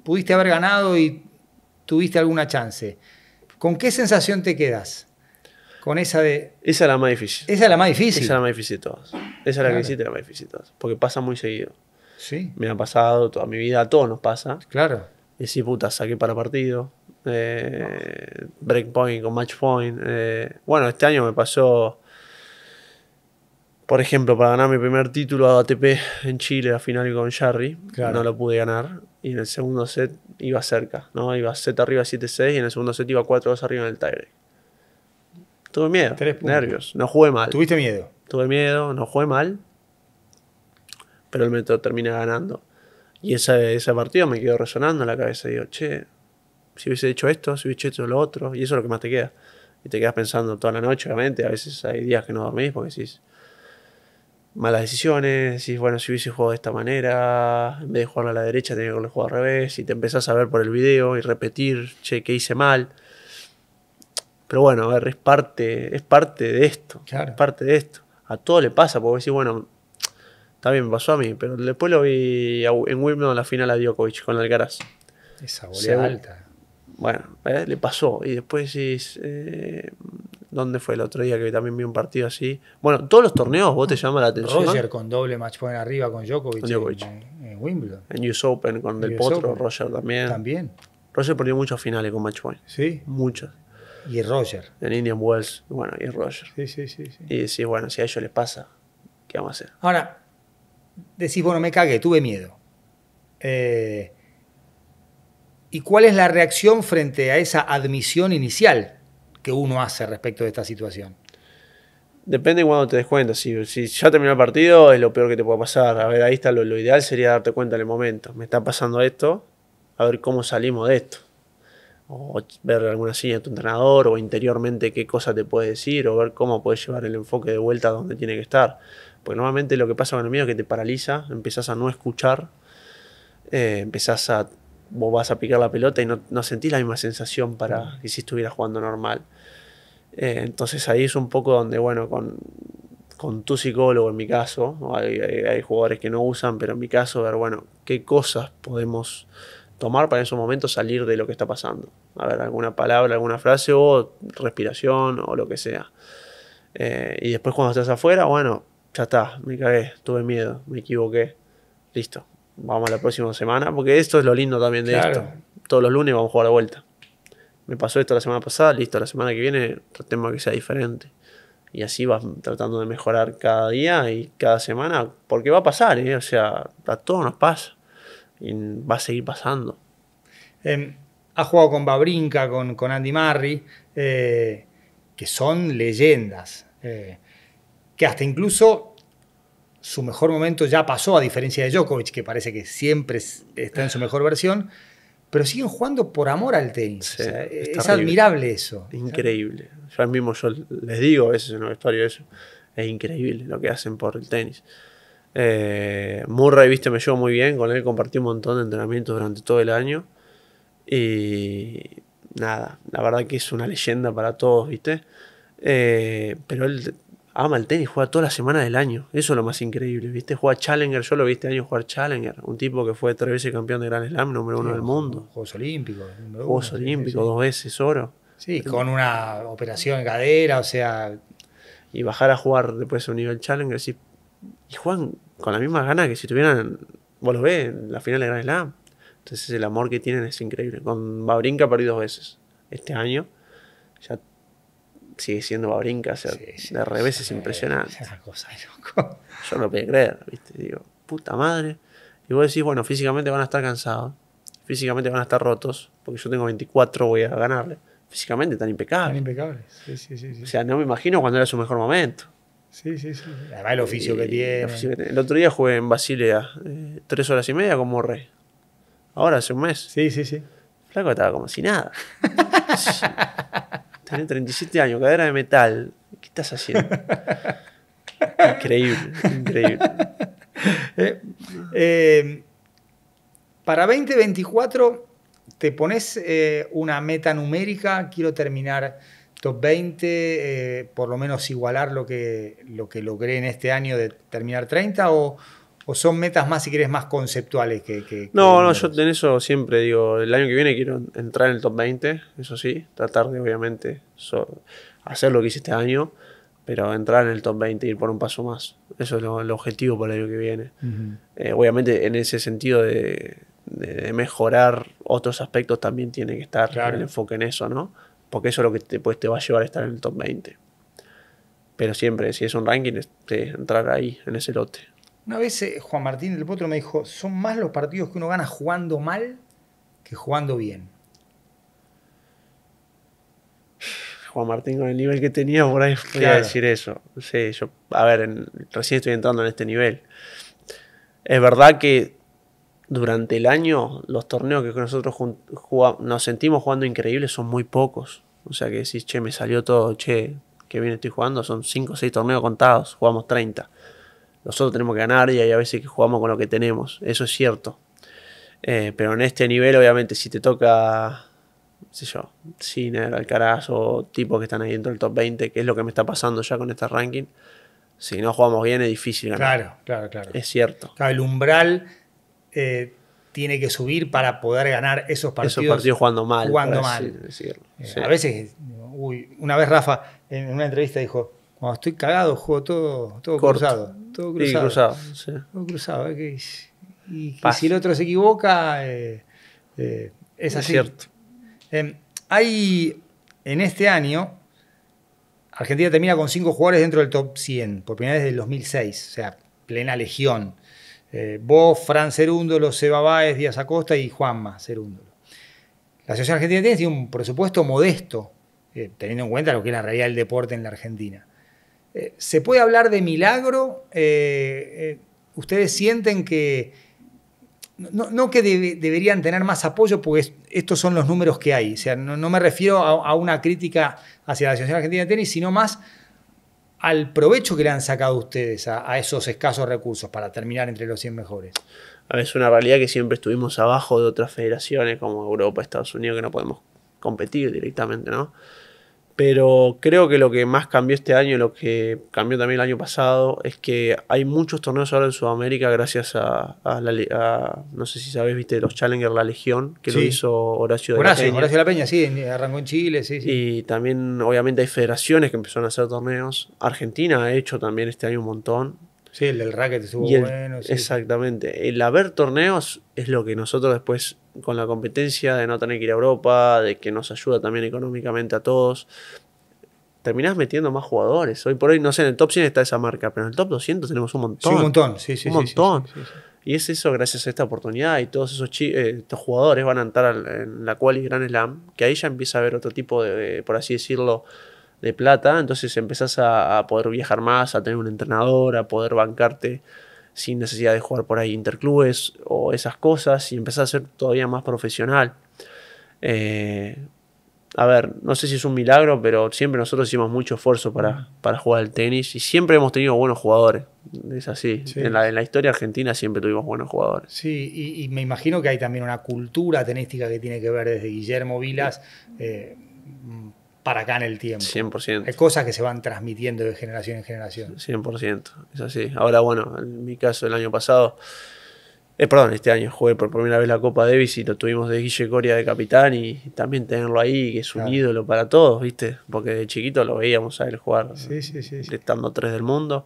pudiste haber ganado y tuviste alguna chance, ¿con qué sensación te quedas? Con esa de. Esa es la más difícil. Esa es la más difícil. Esa es la más difícil de todas. Esa es la que hiciste la más difícil de todas. Porque pasa muy seguido. Sí. Me ha pasado toda mi vida, a todos nos pasa. Claro. Y sí, puta, saqué para partido. Eh, breakpoint con match point. Eh, bueno, este año me pasó. Por ejemplo, para ganar mi primer título a ATP en Chile, a final con Jarry, no lo pude ganar. Y en el segundo set iba cerca, ¿no? Iba set arriba 7-6 y en el segundo set iba 4-2 arriba en el tiebreak. Tuve miedo, nervios. No jugué mal. ¿Tuviste miedo? Tuve miedo, no jugué mal. Pero el método termina ganando. Y ese, ese partido me quedó resonando en la cabeza. Digo, che, si hubiese hecho esto, si hubiese hecho lo otro. Y eso es lo que más te queda. Y te quedas pensando toda la noche, obviamente. A veces hay días que no dormís porque decís malas decisiones. Decís, bueno, si hubiese jugado de esta manera, en vez de jugar a la derecha, tenía que jugar al revés. Y te empezás a ver por el video y repetir, che, ¿qué hice mal? Pero bueno, a ver, es parte, es parte de esto. Es parte de esto. A todo le pasa, porque decís, bueno, está bien, me pasó a mí, pero después lo vi en Wimbledon la final a Djokovic con Alcaraz. Esa volea alta. Bueno, eh, le pasó. Y después decís, eh, ¿Dónde fue el otro día que también vi un partido así? Bueno, todos los torneos vos te llama la atención. Roger con doble match point arriba con Djokovic, Con Djokovic. En, en Wimbledon. En US Open con Del Potro, Open. Roger también. También, Roger perdió muchos finales con Match Point. sí. Muchos. Y Roger. En Indian Wells, bueno, y Roger. Sí, sí, sí. sí. Y decís, bueno, si a ellos les pasa, ¿qué vamos a hacer? Ahora, decís, bueno, me cagué, tuve miedo. Eh, ¿Y cuál es la reacción frente a esa admisión inicial que uno hace respecto de esta situación? Depende de cuando te des cuenta. Si, si ya terminó el partido, es lo peor que te puede pasar. A ver, ahí está lo, lo ideal sería darte cuenta en el momento. Me está pasando esto, a ver cómo salimos de esto. O ver alguna señal de tu entrenador, o interiormente qué cosa te puede decir, o ver cómo puedes llevar el enfoque de vuelta a donde tiene que estar. Porque normalmente lo que pasa con el miedo es que te paraliza, empezás a no escuchar, eh, empezás a. Vos vas a picar la pelota y no, no sentís la misma sensación para que si estuvieras jugando normal. Eh, entonces ahí es un poco donde, bueno, con, con tu psicólogo en mi caso, hay- hay jugadores que no usan, pero en mi caso, ver, bueno, qué cosas podemos tomar para en esos momentos salir de lo que está pasando. A ver, alguna palabra, alguna frase o respiración o lo que sea. Eh, y después cuando estás afuera, bueno, ya está, me cagué, tuve miedo, me equivoqué, listo. Vamos a la próxima semana, porque esto es lo lindo también de Claro. esto. Todos los lunes vamos a jugar de vuelta. Me pasó esto la semana pasada, listo, la semana que viene tratemos que sea diferente. Y así vas tratando de mejorar cada día y cada semana, porque va a pasar, ¿eh? o sea, a todos nos pasa. Va a seguir pasando. Eh, ha jugado con Babrinka, con, con Andy Murray, eh, que son leyendas. eh, que hasta incluso su mejor momento ya pasó, a diferencia de Djokovic, que parece que siempre es- está en su mejor versión, pero siguen jugando por amor al tenis. Sí, O sea, es terrible. admirable eso. Increíble. Yo mismo yo les digo a veces en el vestuario eso. Es increíble lo que hacen por el tenis. Eh, Murray, viste, me llevo muy bien. Con él compartí un montón de entrenamientos durante todo el año. Y nada, la verdad que es una leyenda para todos, viste. Eh, pero él ama el tenis, juega toda la semana del año. Eso es lo más increíble, viste. Juega Challenger, yo lo vi este año jugar Challenger. Un tipo que fue tres veces campeón de Grand Slam, número uno del mundo. Juegos Olímpicos. Juegos uno, Olímpicos, sí. dos veces oro. Sí, con una operación en cadera, o sea, y bajar a jugar después a un nivel Challenger sí, y juegan con la misma gana que si tuvieran, vos lo ves, en la final de Grand Slam. Entonces el amor que tienen es increíble. Con Babrinka perdí dos veces. Este año ya sigue siendo Babrinka, o sea, sí, sí, de revés sí, es impresionante. Es una cosa de loco. Yo no lo podía creer, ¿viste? Digo, puta madre. Y vos decís, bueno, físicamente van a estar cansados, físicamente van a estar rotos, porque yo tengo 24, voy a ganarle. Físicamente Tan impecables. impecables. Sí, sí, sí. sí. O sea, no me imagino cuando era su mejor momento. Sí, sí, sí. Además el oficio que Y tiene. el oficio que tiene. El otro día jugué en Basilea eh, tres horas y media como rey. Ahora hace un mes. Sí, sí, sí. Flaco estaba como si nada. Tenés 37 años, cadera de metal. ¿Qué estás haciendo? Increíble, increíble. Eh, eh, para 2024, ¿te pones eh, una meta numérica? Quiero terminar top 20, eh, por lo menos igualar lo que, lo que logré en este año de terminar 30, o, o son metas más, si querés, más conceptuales que... que- que No, no, yo en eso siempre digo, el año que viene quiero entrar en el top 20, eso sí, tratar de obviamente so- hacer lo que hice este año, pero entrar en el top 20 y ir por un paso más. Eso es lo- el objetivo para el año que viene. Eh, obviamente en ese sentido de, de- de mejorar otros aspectos también tiene que estar Claro. el enfoque en eso, ¿no? Porque eso es lo que te, pues, te va a llevar a estar en el top 20. Pero siempre, si es un ranking, es entrar ahí, en ese lote. Una vez eh, Juan Martín del Potro me dijo, son más los partidos que uno gana jugando mal que jugando bien. Juan Martín con el nivel que tenía, por ahí podía Claro. decir eso. Sí, yo, a ver, en- recién estoy entrando en este nivel. Es verdad que durante el año los torneos que nosotros nos sentimos jugando increíbles son muy pocos. O sea que decís, che, me salió todo, che, que bien estoy jugando, son 5 o 6 torneos contados, jugamos 30. Nosotros tenemos que ganar y hay a veces que jugamos con lo que tenemos, eso es cierto. Eh, pero en este nivel, obviamente, si te toca, qué sé yo, Sinner, Alcaraz o tipos que están ahí dentro del top 20, que es lo que me está pasando ya con este ranking, si no jugamos bien es difícil ganar. Claro, claro, claro. Es cierto. Claro, el umbral eh, tiene que subir para poder ganar esos partidos. Esos partidos jugando mal. Jugando mal. Eh, a veces, uy, una vez Rafa en una entrevista dijo, cuando estoy cagado juego todo, todo cruzado. Todo cruzado. cruzado Todo cruzado. ¿eh? y, si el otro se equivoca, eh, es así. cierto. Em, hay en este año, Argentina termina con cinco jugadores dentro del top 100, por primera vez desde el 2006, o sea, plena legión. Eh, vos, Fran Cerúndolo, Seba Báez, Díaz Acosta y Juanma Cerúndolo. La Asociación Argentina tiene un presupuesto modesto, eh, teniendo en cuenta lo que es la realidad del deporte en la Argentina. Eh, ¿Se puede hablar de milagro? ¿Ustedes sienten que, no, que deberían tener más apoyo, porque estos son los números que hay? O sea, no, me refiero a, una crítica hacia la Asociación Argentina de Tenis, sino más al provecho que le han sacado ustedes a, esos escasos recursos para terminar entre los 100 mejores? Es una realidad que siempre estuvimos abajo de otras federaciones como Europa, Estados Unidos, que no podemos competir directamente, ¿no? Pero creo que lo que más cambió este año, lo que cambió también el año pasado, es que hay muchos torneos ahora en Sudamérica gracias a, la, no sé si sabes, viste, los Challenger La Legión, que lo hizo Horacio de la Peña. Horacio de la Peña, sí, arrancó en Chile, sí, sí. Y también, obviamente, hay federaciones que empezaron a hacer torneos. Argentina ha hecho también este año un montón. Sí, el del racket estuvo bueno. Exactamente. El haber torneos es lo que nosotros después, con la competencia de no tener que ir a Europa, de que nos ayuda también económicamente a todos, terminás metiendo más jugadores. Hoy por hoy, no sé, en el top 100 está esa marca, pero en el top 200 tenemos un montón. Sí, un montón, sí, sí. Un montón. y es eso gracias a esta oportunidad y todos esos eh, estos jugadores van a entrar en la cual y Gran Slam, que ahí ya empieza a haber otro tipo de por así decirlo, de plata, entonces empezás a, poder viajar más, a tener un entrenador, a poder bancarte sin necesidad de jugar por ahí interclubes o esas cosas y empezás a ser todavía más profesional. Eh, a ver, no sé si es un milagro, pero siempre nosotros hicimos mucho esfuerzo para, para jugar al tenis y siempre hemos tenido buenos jugadores. Es así. En, la, en, la, historia argentina siempre tuvimos buenos jugadores. Sí, y, me imagino que hay también una cultura tenística que tiene que ver desde Guillermo Vilas. Eh, para acá en el tiempo. 100%. Hay cosas que se van transmitiendo de generación en generación. 100%, es así. Ahora, bueno, en mi caso, el año pasado, eh, perdón, este año jugué por primera vez la Copa Davis y lo tuvimos de Guille Coria de capitán y también tenerlo ahí, que es un ídolo para todos, ¿viste? Porque de chiquito lo veíamos a él jugar, sí, sí, sí, estando tres del mundo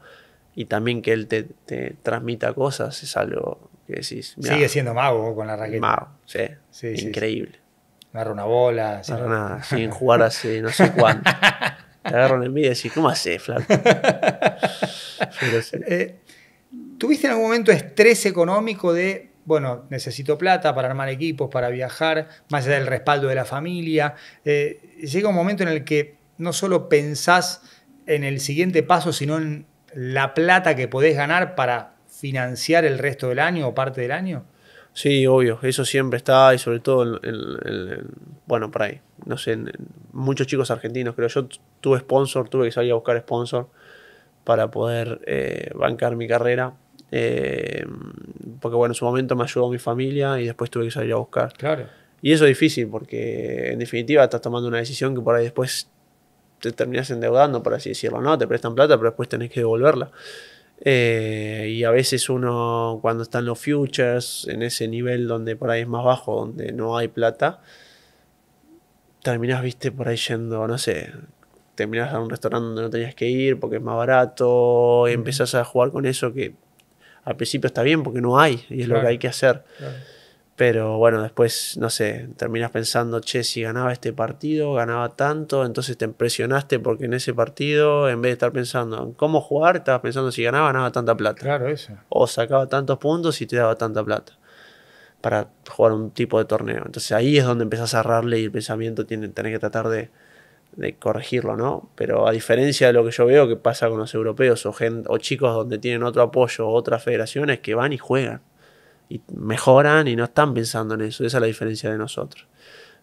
y también que él te, te, transmita cosas es algo que decís. Sigue siendo mago con la raqueta. Mago, sí, increíble agarra una bola. nada, sin jugar hace no sé cuánto. Te agarro en envidia y decís, ¿cómo haces, flaco? Eh, ¿Tuviste en algún momento estrés económico de, bueno, necesito plata para armar equipos, para viajar, más allá del respaldo de la familia? Eh, llega un momento en el que no solo pensás en el siguiente paso, sino en la plata que podés ganar para financiar el resto del año o parte del año? Sí, obvio, eso siempre está y sobre todo, en, bueno, por ahí, no sé, muchos chicos argentinos, pero yo tuve sponsor, tuve que salir a buscar sponsor para poder eh, bancar mi carrera. Eh, porque bueno, en su momento me ayudó mi familia y después tuve que salir a buscar. Claro. Y eso es difícil porque en definitiva estás tomando una decisión que por ahí después te terminas endeudando, por así decirlo, ¿no? Te prestan plata, pero después tenés que devolverla. Eh, y a veces uno cuando están los futures, en ese nivel donde por ahí es más bajo, donde no hay plata, terminas, viste, por ahí yendo, no sé, terminas a un restaurante donde no tenías que ir porque es más barato, y empezás a jugar con eso que al principio está bien porque no hay y es lo que hay que hacer. Pero bueno, después, no sé, terminas pensando, che, si ganaba este partido, ganaba tanto, entonces te impresionaste porque en ese partido, en vez de estar pensando en cómo jugar, estabas pensando si ganaba, ganaba tanta plata. Claro, eso. O sacaba tantos puntos y te daba tanta plata para jugar un tipo de torneo. Entonces ahí es donde empezás a errarle y el pensamiento tiene, tenés que tratar de, corregirlo, ¿no? Pero a diferencia de lo que yo veo que pasa con los europeos o, o chicos donde tienen otro apoyo o otras federaciones que van y juegan y mejoran y no están pensando en eso. Esa es la diferencia de nosotros.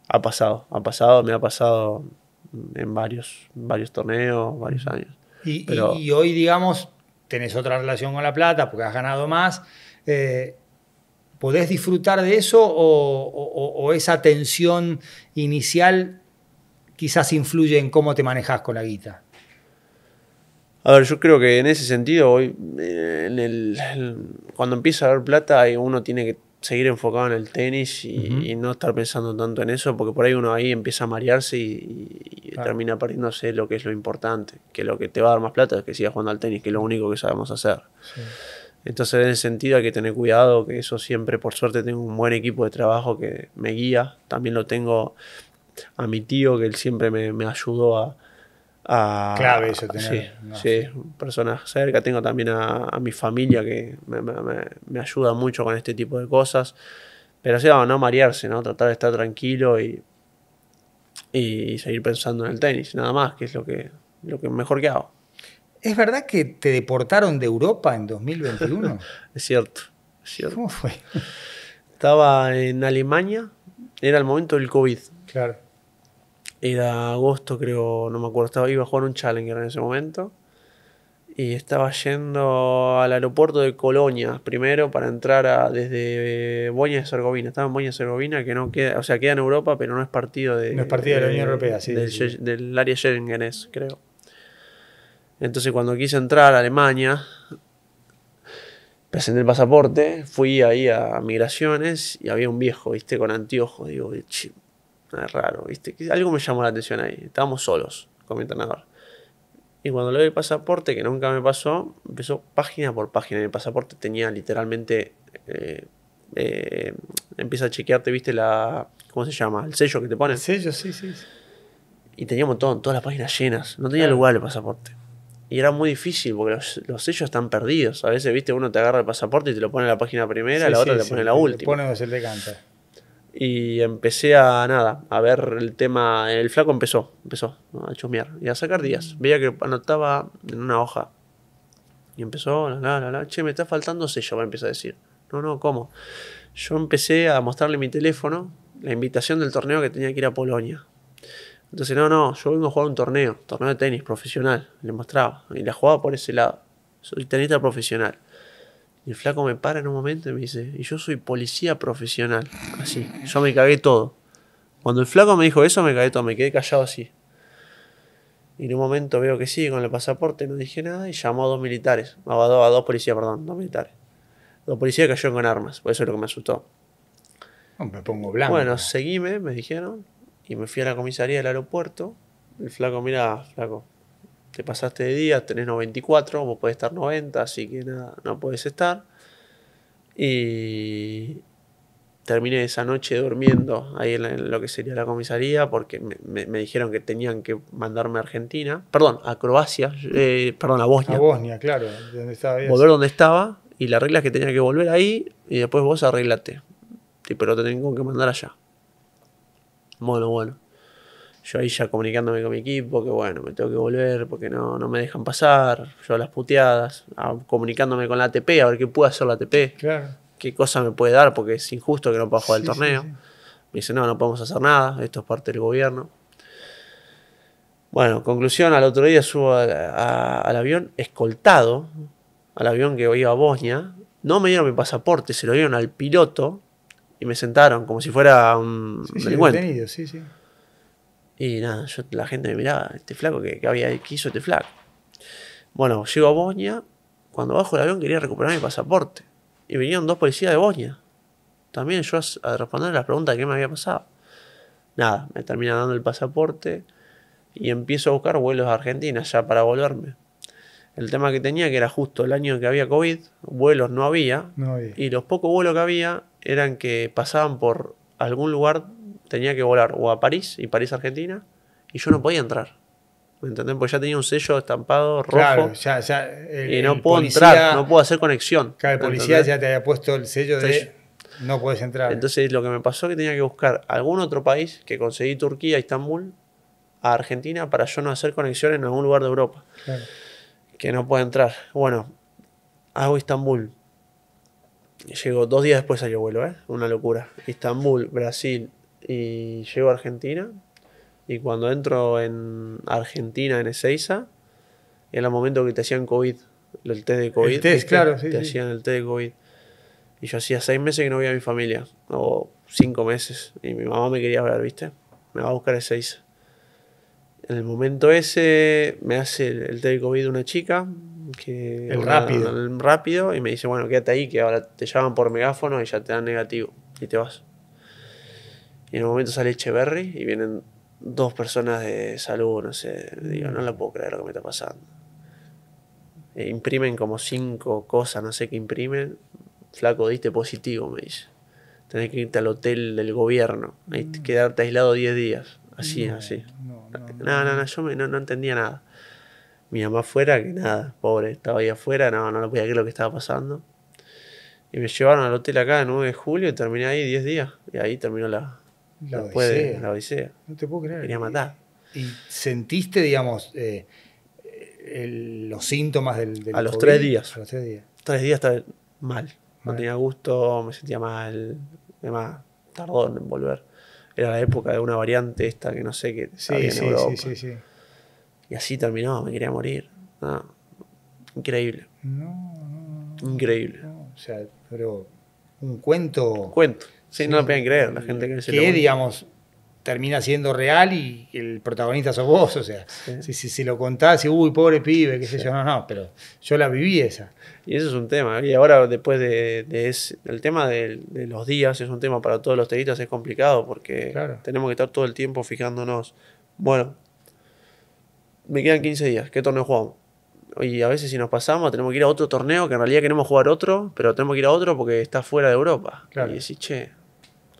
Ha pasado, ha pasado, me ha pasado en varios, varios torneos, varios años. Y, y, hoy, digamos, tenés otra relación con la plata porque has ganado más. Eh, ¿Podés disfrutar de eso o, o, esa tensión inicial quizás influye en cómo te manejas con la guita? A ver, yo creo que en ese sentido, hoy, eh, en el, cuando empieza a haber plata, uno tiene que seguir enfocado en el tenis y, no estar pensando tanto en eso, porque por ahí uno ahí empieza a marearse y, termina perdiéndose lo que es lo importante, que lo que te va a dar más plata es que sigas jugando al tenis, que es lo único que sabemos hacer. Entonces en ese sentido hay que tener cuidado, que eso siempre, por suerte tengo un buen equipo de trabajo que me guía, también lo tengo a mi tío, que él siempre me ayudó a, Clave eso tener. Sí, personas cerca. Tengo también a, mi familia que me, ayuda mucho con este tipo de cosas. Pero sí, no, marearse, ¿no? Tratar de estar tranquilo y, y seguir pensando en el tenis, nada más, que es lo que, lo que mejor que hago. ¿Es verdad que te deportaron de Europa en 2021? es cierto, es cierto. ¿Cómo fue? Estaba en Alemania, era el momento del COVID. Claro. Era agosto, creo, no me acuerdo. Estaba, iba a jugar un Challenger en ese momento. Y estaba yendo al aeropuerto de Colonia primero para entrar a, desde Boña de Herzegovina. Estaba en Boña de Herzegovina, que no queda, o sea, queda en Europa, pero no es partido de. No es partido de, la Unión Europea, sí del, del área Schengen es, creo. Entonces, cuando quise entrar a Alemania, presenté el pasaporte, fui ahí a migraciones y había un viejo, viste, con anteojos. Digo, es raro, ¿viste? Algo me llamó la atención ahí. Estábamos solos con mi entrenador. Y cuando le doy el pasaporte, que nunca me pasó, empezó página por página. Mi pasaporte tenía literalmente. Eh, eh, empieza a chequearte, ¿viste? la ¿Cómo se llama? El sello que te ponen. El sello, sí, sí. Y tenía un montón, todas las páginas llenas. No tenía lugar el pasaporte. Y era muy difícil porque los, sellos están perdidos. A veces, viste, uno te agarra el pasaporte y te lo pone en la página primera, la otra te pone en la última. Te pone donde se te canta. Y empecé a nada, a ver el tema. El flaco empezó, empezó a chusmear y a sacar días. Veía que anotaba en una hoja. Y empezó, la, la, la, che, me está faltando sello, me empezó a decir. No, no, ¿cómo? Yo empecé a mostrarle mi teléfono, la invitación del torneo que tenía que ir a Polonia. Entonces, no, no, yo vengo a jugar un torneo, torneo de tenis profesional, le mostraba. Y la jugaba por ese lado. Soy tenista profesional. Y el flaco me para en un momento y me dice, y yo soy policía profesional. Así, yo me cagué todo. Cuando el flaco me dijo eso, me cagué todo, me quedé callado así. Y en un momento veo que sí, con el pasaporte no dije nada y llamó a dos militares. A dos, a dos policías, perdón, dos militares. Dos policías cayeron con armas, por eso es lo que me asustó. me pongo blanco. Bueno, seguíme, me dijeron, y me fui a la comisaría del aeropuerto. El flaco, mira, flaco, te pasaste de día, tenés 94, vos podés estar 90, así que nada, no podés estar. Y terminé esa noche durmiendo ahí en, lo que sería la comisaría porque me, dijeron que tenían que mandarme a Argentina, perdón, a Croacia, eh, perdón, a Bosnia. A Bosnia, claro, donde estaba. Volver donde estaba y la regla es que tenía que volver ahí y después vos arreglate. Pero te tengo que mandar allá. Bueno, bueno yo ahí ya comunicándome con mi equipo, que bueno, me tengo que volver porque no, no me dejan pasar, yo a las puteadas, comunicándome con la ATP, a ver qué puede hacer la ATP, claro. qué cosa me puede dar, porque es injusto que no pueda jugar el torneo. Me dice, no, no podemos hacer nada, esto es parte del gobierno. Bueno, conclusión, al otro día subo al avión escoltado, al avión que iba a Bosnia, no me dieron mi pasaporte, se lo dieron al piloto y me sentaron como si fuera un delincuente. Sí, sí, y nada, yo, la gente me miraba, este flaco que, había, que hizo este flaco. Bueno, llego a Bosnia, cuando bajo el avión quería recuperar mi pasaporte. Y vinieron dos policías de Bosnia. También yo a, responder a las preguntas de qué me había pasado. Nada, me terminan dando el pasaporte y empiezo a buscar vuelos a Argentina ya para volverme. El tema que tenía, que era justo el año que había COVID, vuelos no había, no había. y los pocos vuelos que había eran que pasaban por algún lugar tenía que volar o a París y París, Argentina, y yo no podía entrar. ¿Me entendés? Porque ya tenía un sello estampado rojo. Claro, ya, ya y no puedo entrar, no puedo hacer conexión. Claro, el policía ya te había puesto el sello de no puedes entrar. Entonces lo que me pasó es que tenía que buscar algún otro país que conseguí Turquía, Estambul, a Argentina para yo no hacer conexión en algún lugar de Europa. Claro. Que no pueda entrar. Bueno, hago Estambul. Llego dos días después salió vuelo, ¿eh? Una locura. Estambul, Brasil, y llego a Argentina. Y cuando entro en Argentina, en Ezeiza, era el momento que te hacían COVID, el test de COVID. El test, claro, Te hacían el test de COVID. Y yo hacía seis meses que no veía a mi familia, o cinco meses, y mi mamá me quería ver, ¿viste? Me va a buscar a Ezeiza. En el momento ese me hace el, test de COVID una chica, que El una- rápido. el rápido y me dice, bueno, quédate ahí que ahora te llaman por megáfono y ya te dan negativo y te vas. Y en un momento sale Echeverry y vienen dos personas de salud, no sé, digo, no lo puedo creer lo que me está pasando. E imprimen como cinco cosas, no sé qué imprimen. Flaco, diste positivo, me dice. Tenés que irte al hotel del gobierno, ahí te- quedarte aislado 10 días. Así, No, así. no, no, No, no, no, yo me- no, no entendía nada. Mi mamá afuera, que nada, pobre, estaba ahí afuera, no, no lo podía creer lo que estaba pasando. Y me llevaron al hotel acá el 9 de julio y terminé ahí 10 días. Y ahí terminó la, La después de odisea. la odisea. No te puedo creer. Quería matar. ¿Y sentiste, digamos, eh, el- los síntomas del, del A los COVID? tres días. A los tres días. Tres días estaba mal. No tenía gusto, me sentía mal. Además, tardó en volver. Era la época de una variante esta que no sé qué Sí, había en sí, Europa. sí, sí, sí. Y así terminó, me quería morir. No, increíble, No, no, increíble. no. O sea, pero un cuento Cuento. Sí, no lo podían creer la gente que se que, digamos, termina siendo real y el protagonista sos vos. O sea, Sí. si, si, si lo contás y, uy, pobre pibe, qué sé yo, no, no, pero yo la viví esa. Y eso es un tema. Y ahora, después de, de ese- el tema de, de los días, es un tema para todos los tenistas, es complicado porque Claro. tenemos que estar todo el tiempo fijándonos. Bueno, me quedan 15 días, ¿qué torneo jugamos? Y a veces si nos pasamos tenemos que ir a otro torneo, que en realidad queremos jugar otro, pero tenemos que ir a otro porque está fuera de Europa. Claro. Y decís, che,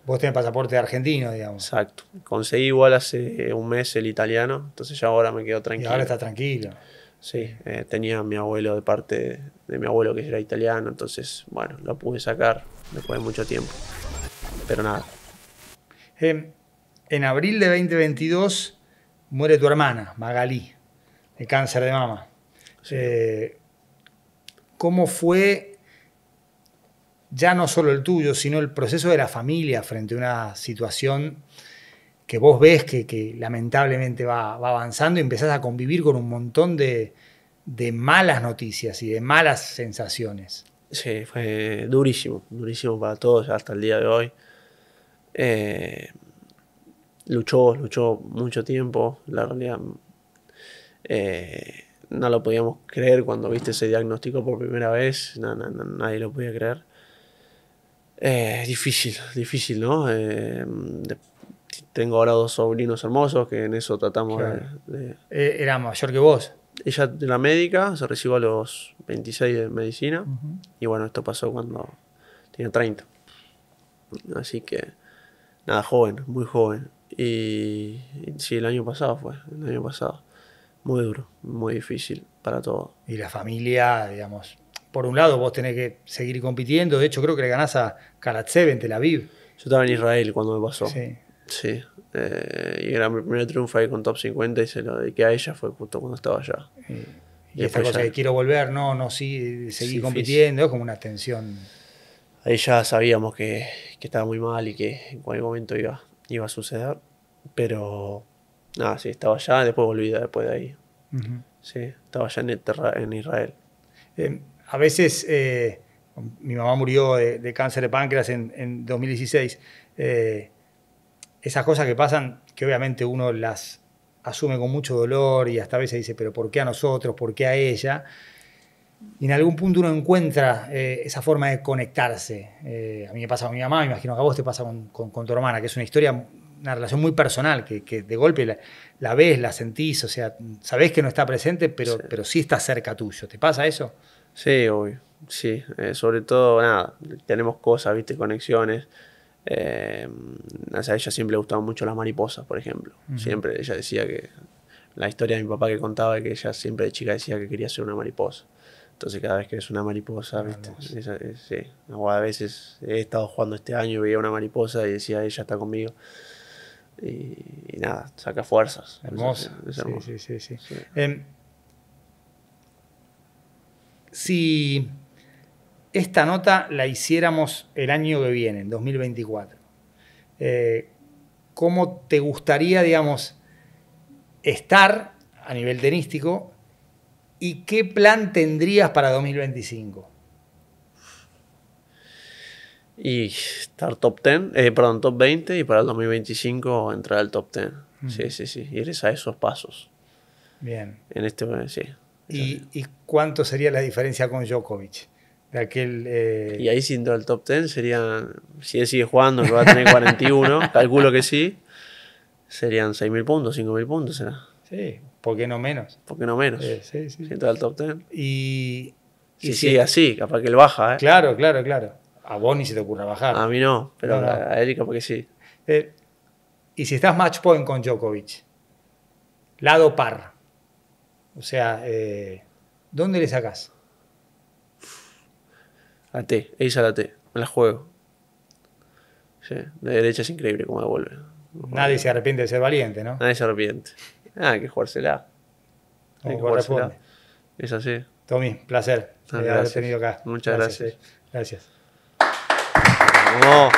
Vos tenés pasaporte argentino, digamos. exacto. Conseguí igual hace un mes el italiano, entonces ya ahora me quedo Y tranquilo. ahora está tranquilo. Sí, eh, tenía a mi abuelo de parte de, de mi abuelo que era italiano, entonces, bueno, lo pude sacar después de mucho tiempo. Pero nada, Eh, en abril de 2022 muere tu hermana, Magalí, de cáncer de mama. Sí. Eh, ¿Cómo fue ya no solo el tuyo, sino el proceso de la familia frente a una situación que vos ves que, lamentablemente va, va avanzando y empezás a convivir con un montón de, malas noticias y de malas sensaciones? sí, fue durísimo, durísimo para todos hasta el día de hoy. Eh, luchó, luchó mucho tiempo, la realidad. eh, no lo podíamos creer cuando viste ese diagnóstico por primera vez, nadie lo podía creer. Eh, difícil, difícil, ¿no? Eh, de- tengo ahora dos sobrinos hermosos que en eso tratamos de- Claro. de, Eh, era mayor que vos. Ella era médica, se recibió a los 26 de medicina. Y bueno, esto pasó cuando tenía 30. Así que, nada, joven, muy joven. Y, y sí, el año pasado fue, el año pasado. Muy duro, muy difícil para todos. Y la familia, digamos, por un lado vos tenés que seguir compitiendo, de hecho creo que le ganás a Karatsev en Tel Aviv. Yo estaba en Israel cuando me pasó. Sí. Sí. eh, y era mi primer triunfo ahí con top 50 y se lo dediqué a ella, fue justo cuando estaba allá. Y, Y y esta cosa ya- de quiero volver, no, no, sí, seguir Sí, compitiendo, es como una tensión. Ahí ya sabíamos que, que estaba muy mal y que en cualquier momento iba, iba a suceder. Pero nada, sí, estaba allá, después volví de- después de ahí. Sí, estaba allá en Israel. Eh, a veces, eh, mi mamá murió de, de cáncer de páncreas en, en 2016. eh, esas cosas que pasan, que obviamente uno las asume con mucho dolor y hasta a veces dice, pero ¿por qué a nosotros? ¿Por qué a ella? Y en algún punto uno encuentra eh, esa forma de conectarse. Eh, a mí me pasa con mi mamá, me imagino que a vos te pasa con, con- con tu hermana, que es una historia, una relación muy personal, que, que de golpe la, la ves, la sentís, o sea, sabés que no está presente, pero Sí. pero sí está cerca tuyo. ¿Te pasa eso? Sí, obvio. Sí, eh, sobre todo, nada, tenemos cosas, viste, conexiones. Eh, o sea, a ella siempre le gustaban mucho las mariposas, por ejemplo. Siempre ella decía que. La historia de mi papá que contaba que ella siempre de chica decía que quería ser una mariposa. Entonces, cada vez que es una mariposa, viste. Esa- eh, sí. A veces he estado jugando este año y veía una mariposa y decía, ella está conmigo. Y, y nada, saca fuerzas. Hermosa. Es, es sí, sí, sí. Sí. Em, si esta nota la hiciéramos el año que viene, en 2024, eh, ¿cómo te gustaría, digamos, estar a nivel tenístico y qué plan tendrías para 2025? Y estar top 10, eh, perdón, top 20 y para el 2025 entrar al top 10. Sí, sí, sí, ir a esos pasos. Bien. En este, sí. ¿Y, ¿Y, cuánto sería la diferencia con Djokovic? De aquel, eh... Y ahí si entra al top 10 sería, si él sigue jugando, que va a tener 41, calculo que sí, serían 6.000 puntos, 5.000 puntos será. Sí, ¿por qué no menos? ¿Por qué no menos? Sí, sí, sí. Si entra al top 10. Y, si sigue así, capaz que él baja, ¿eh? Claro, claro, claro. A vos ni se te ocurra bajar. A mí no, pero no, no. a él capaz que sí. Eh, y si estás match point con Djokovic, lado par, o sea, eh, ¿dónde le sacás? A T, ella la T, me la juego. Sí, de derecha es increíble cómo devuelve. Nadie se arrepiente de ser valiente, ¿no? Nadie se arrepiente. Ah, hay que jugársela. Hay que jugársela. Es así. Tommy, placer Ah, de haber tenido acá. Muchas gracias. Gracias. Vamos.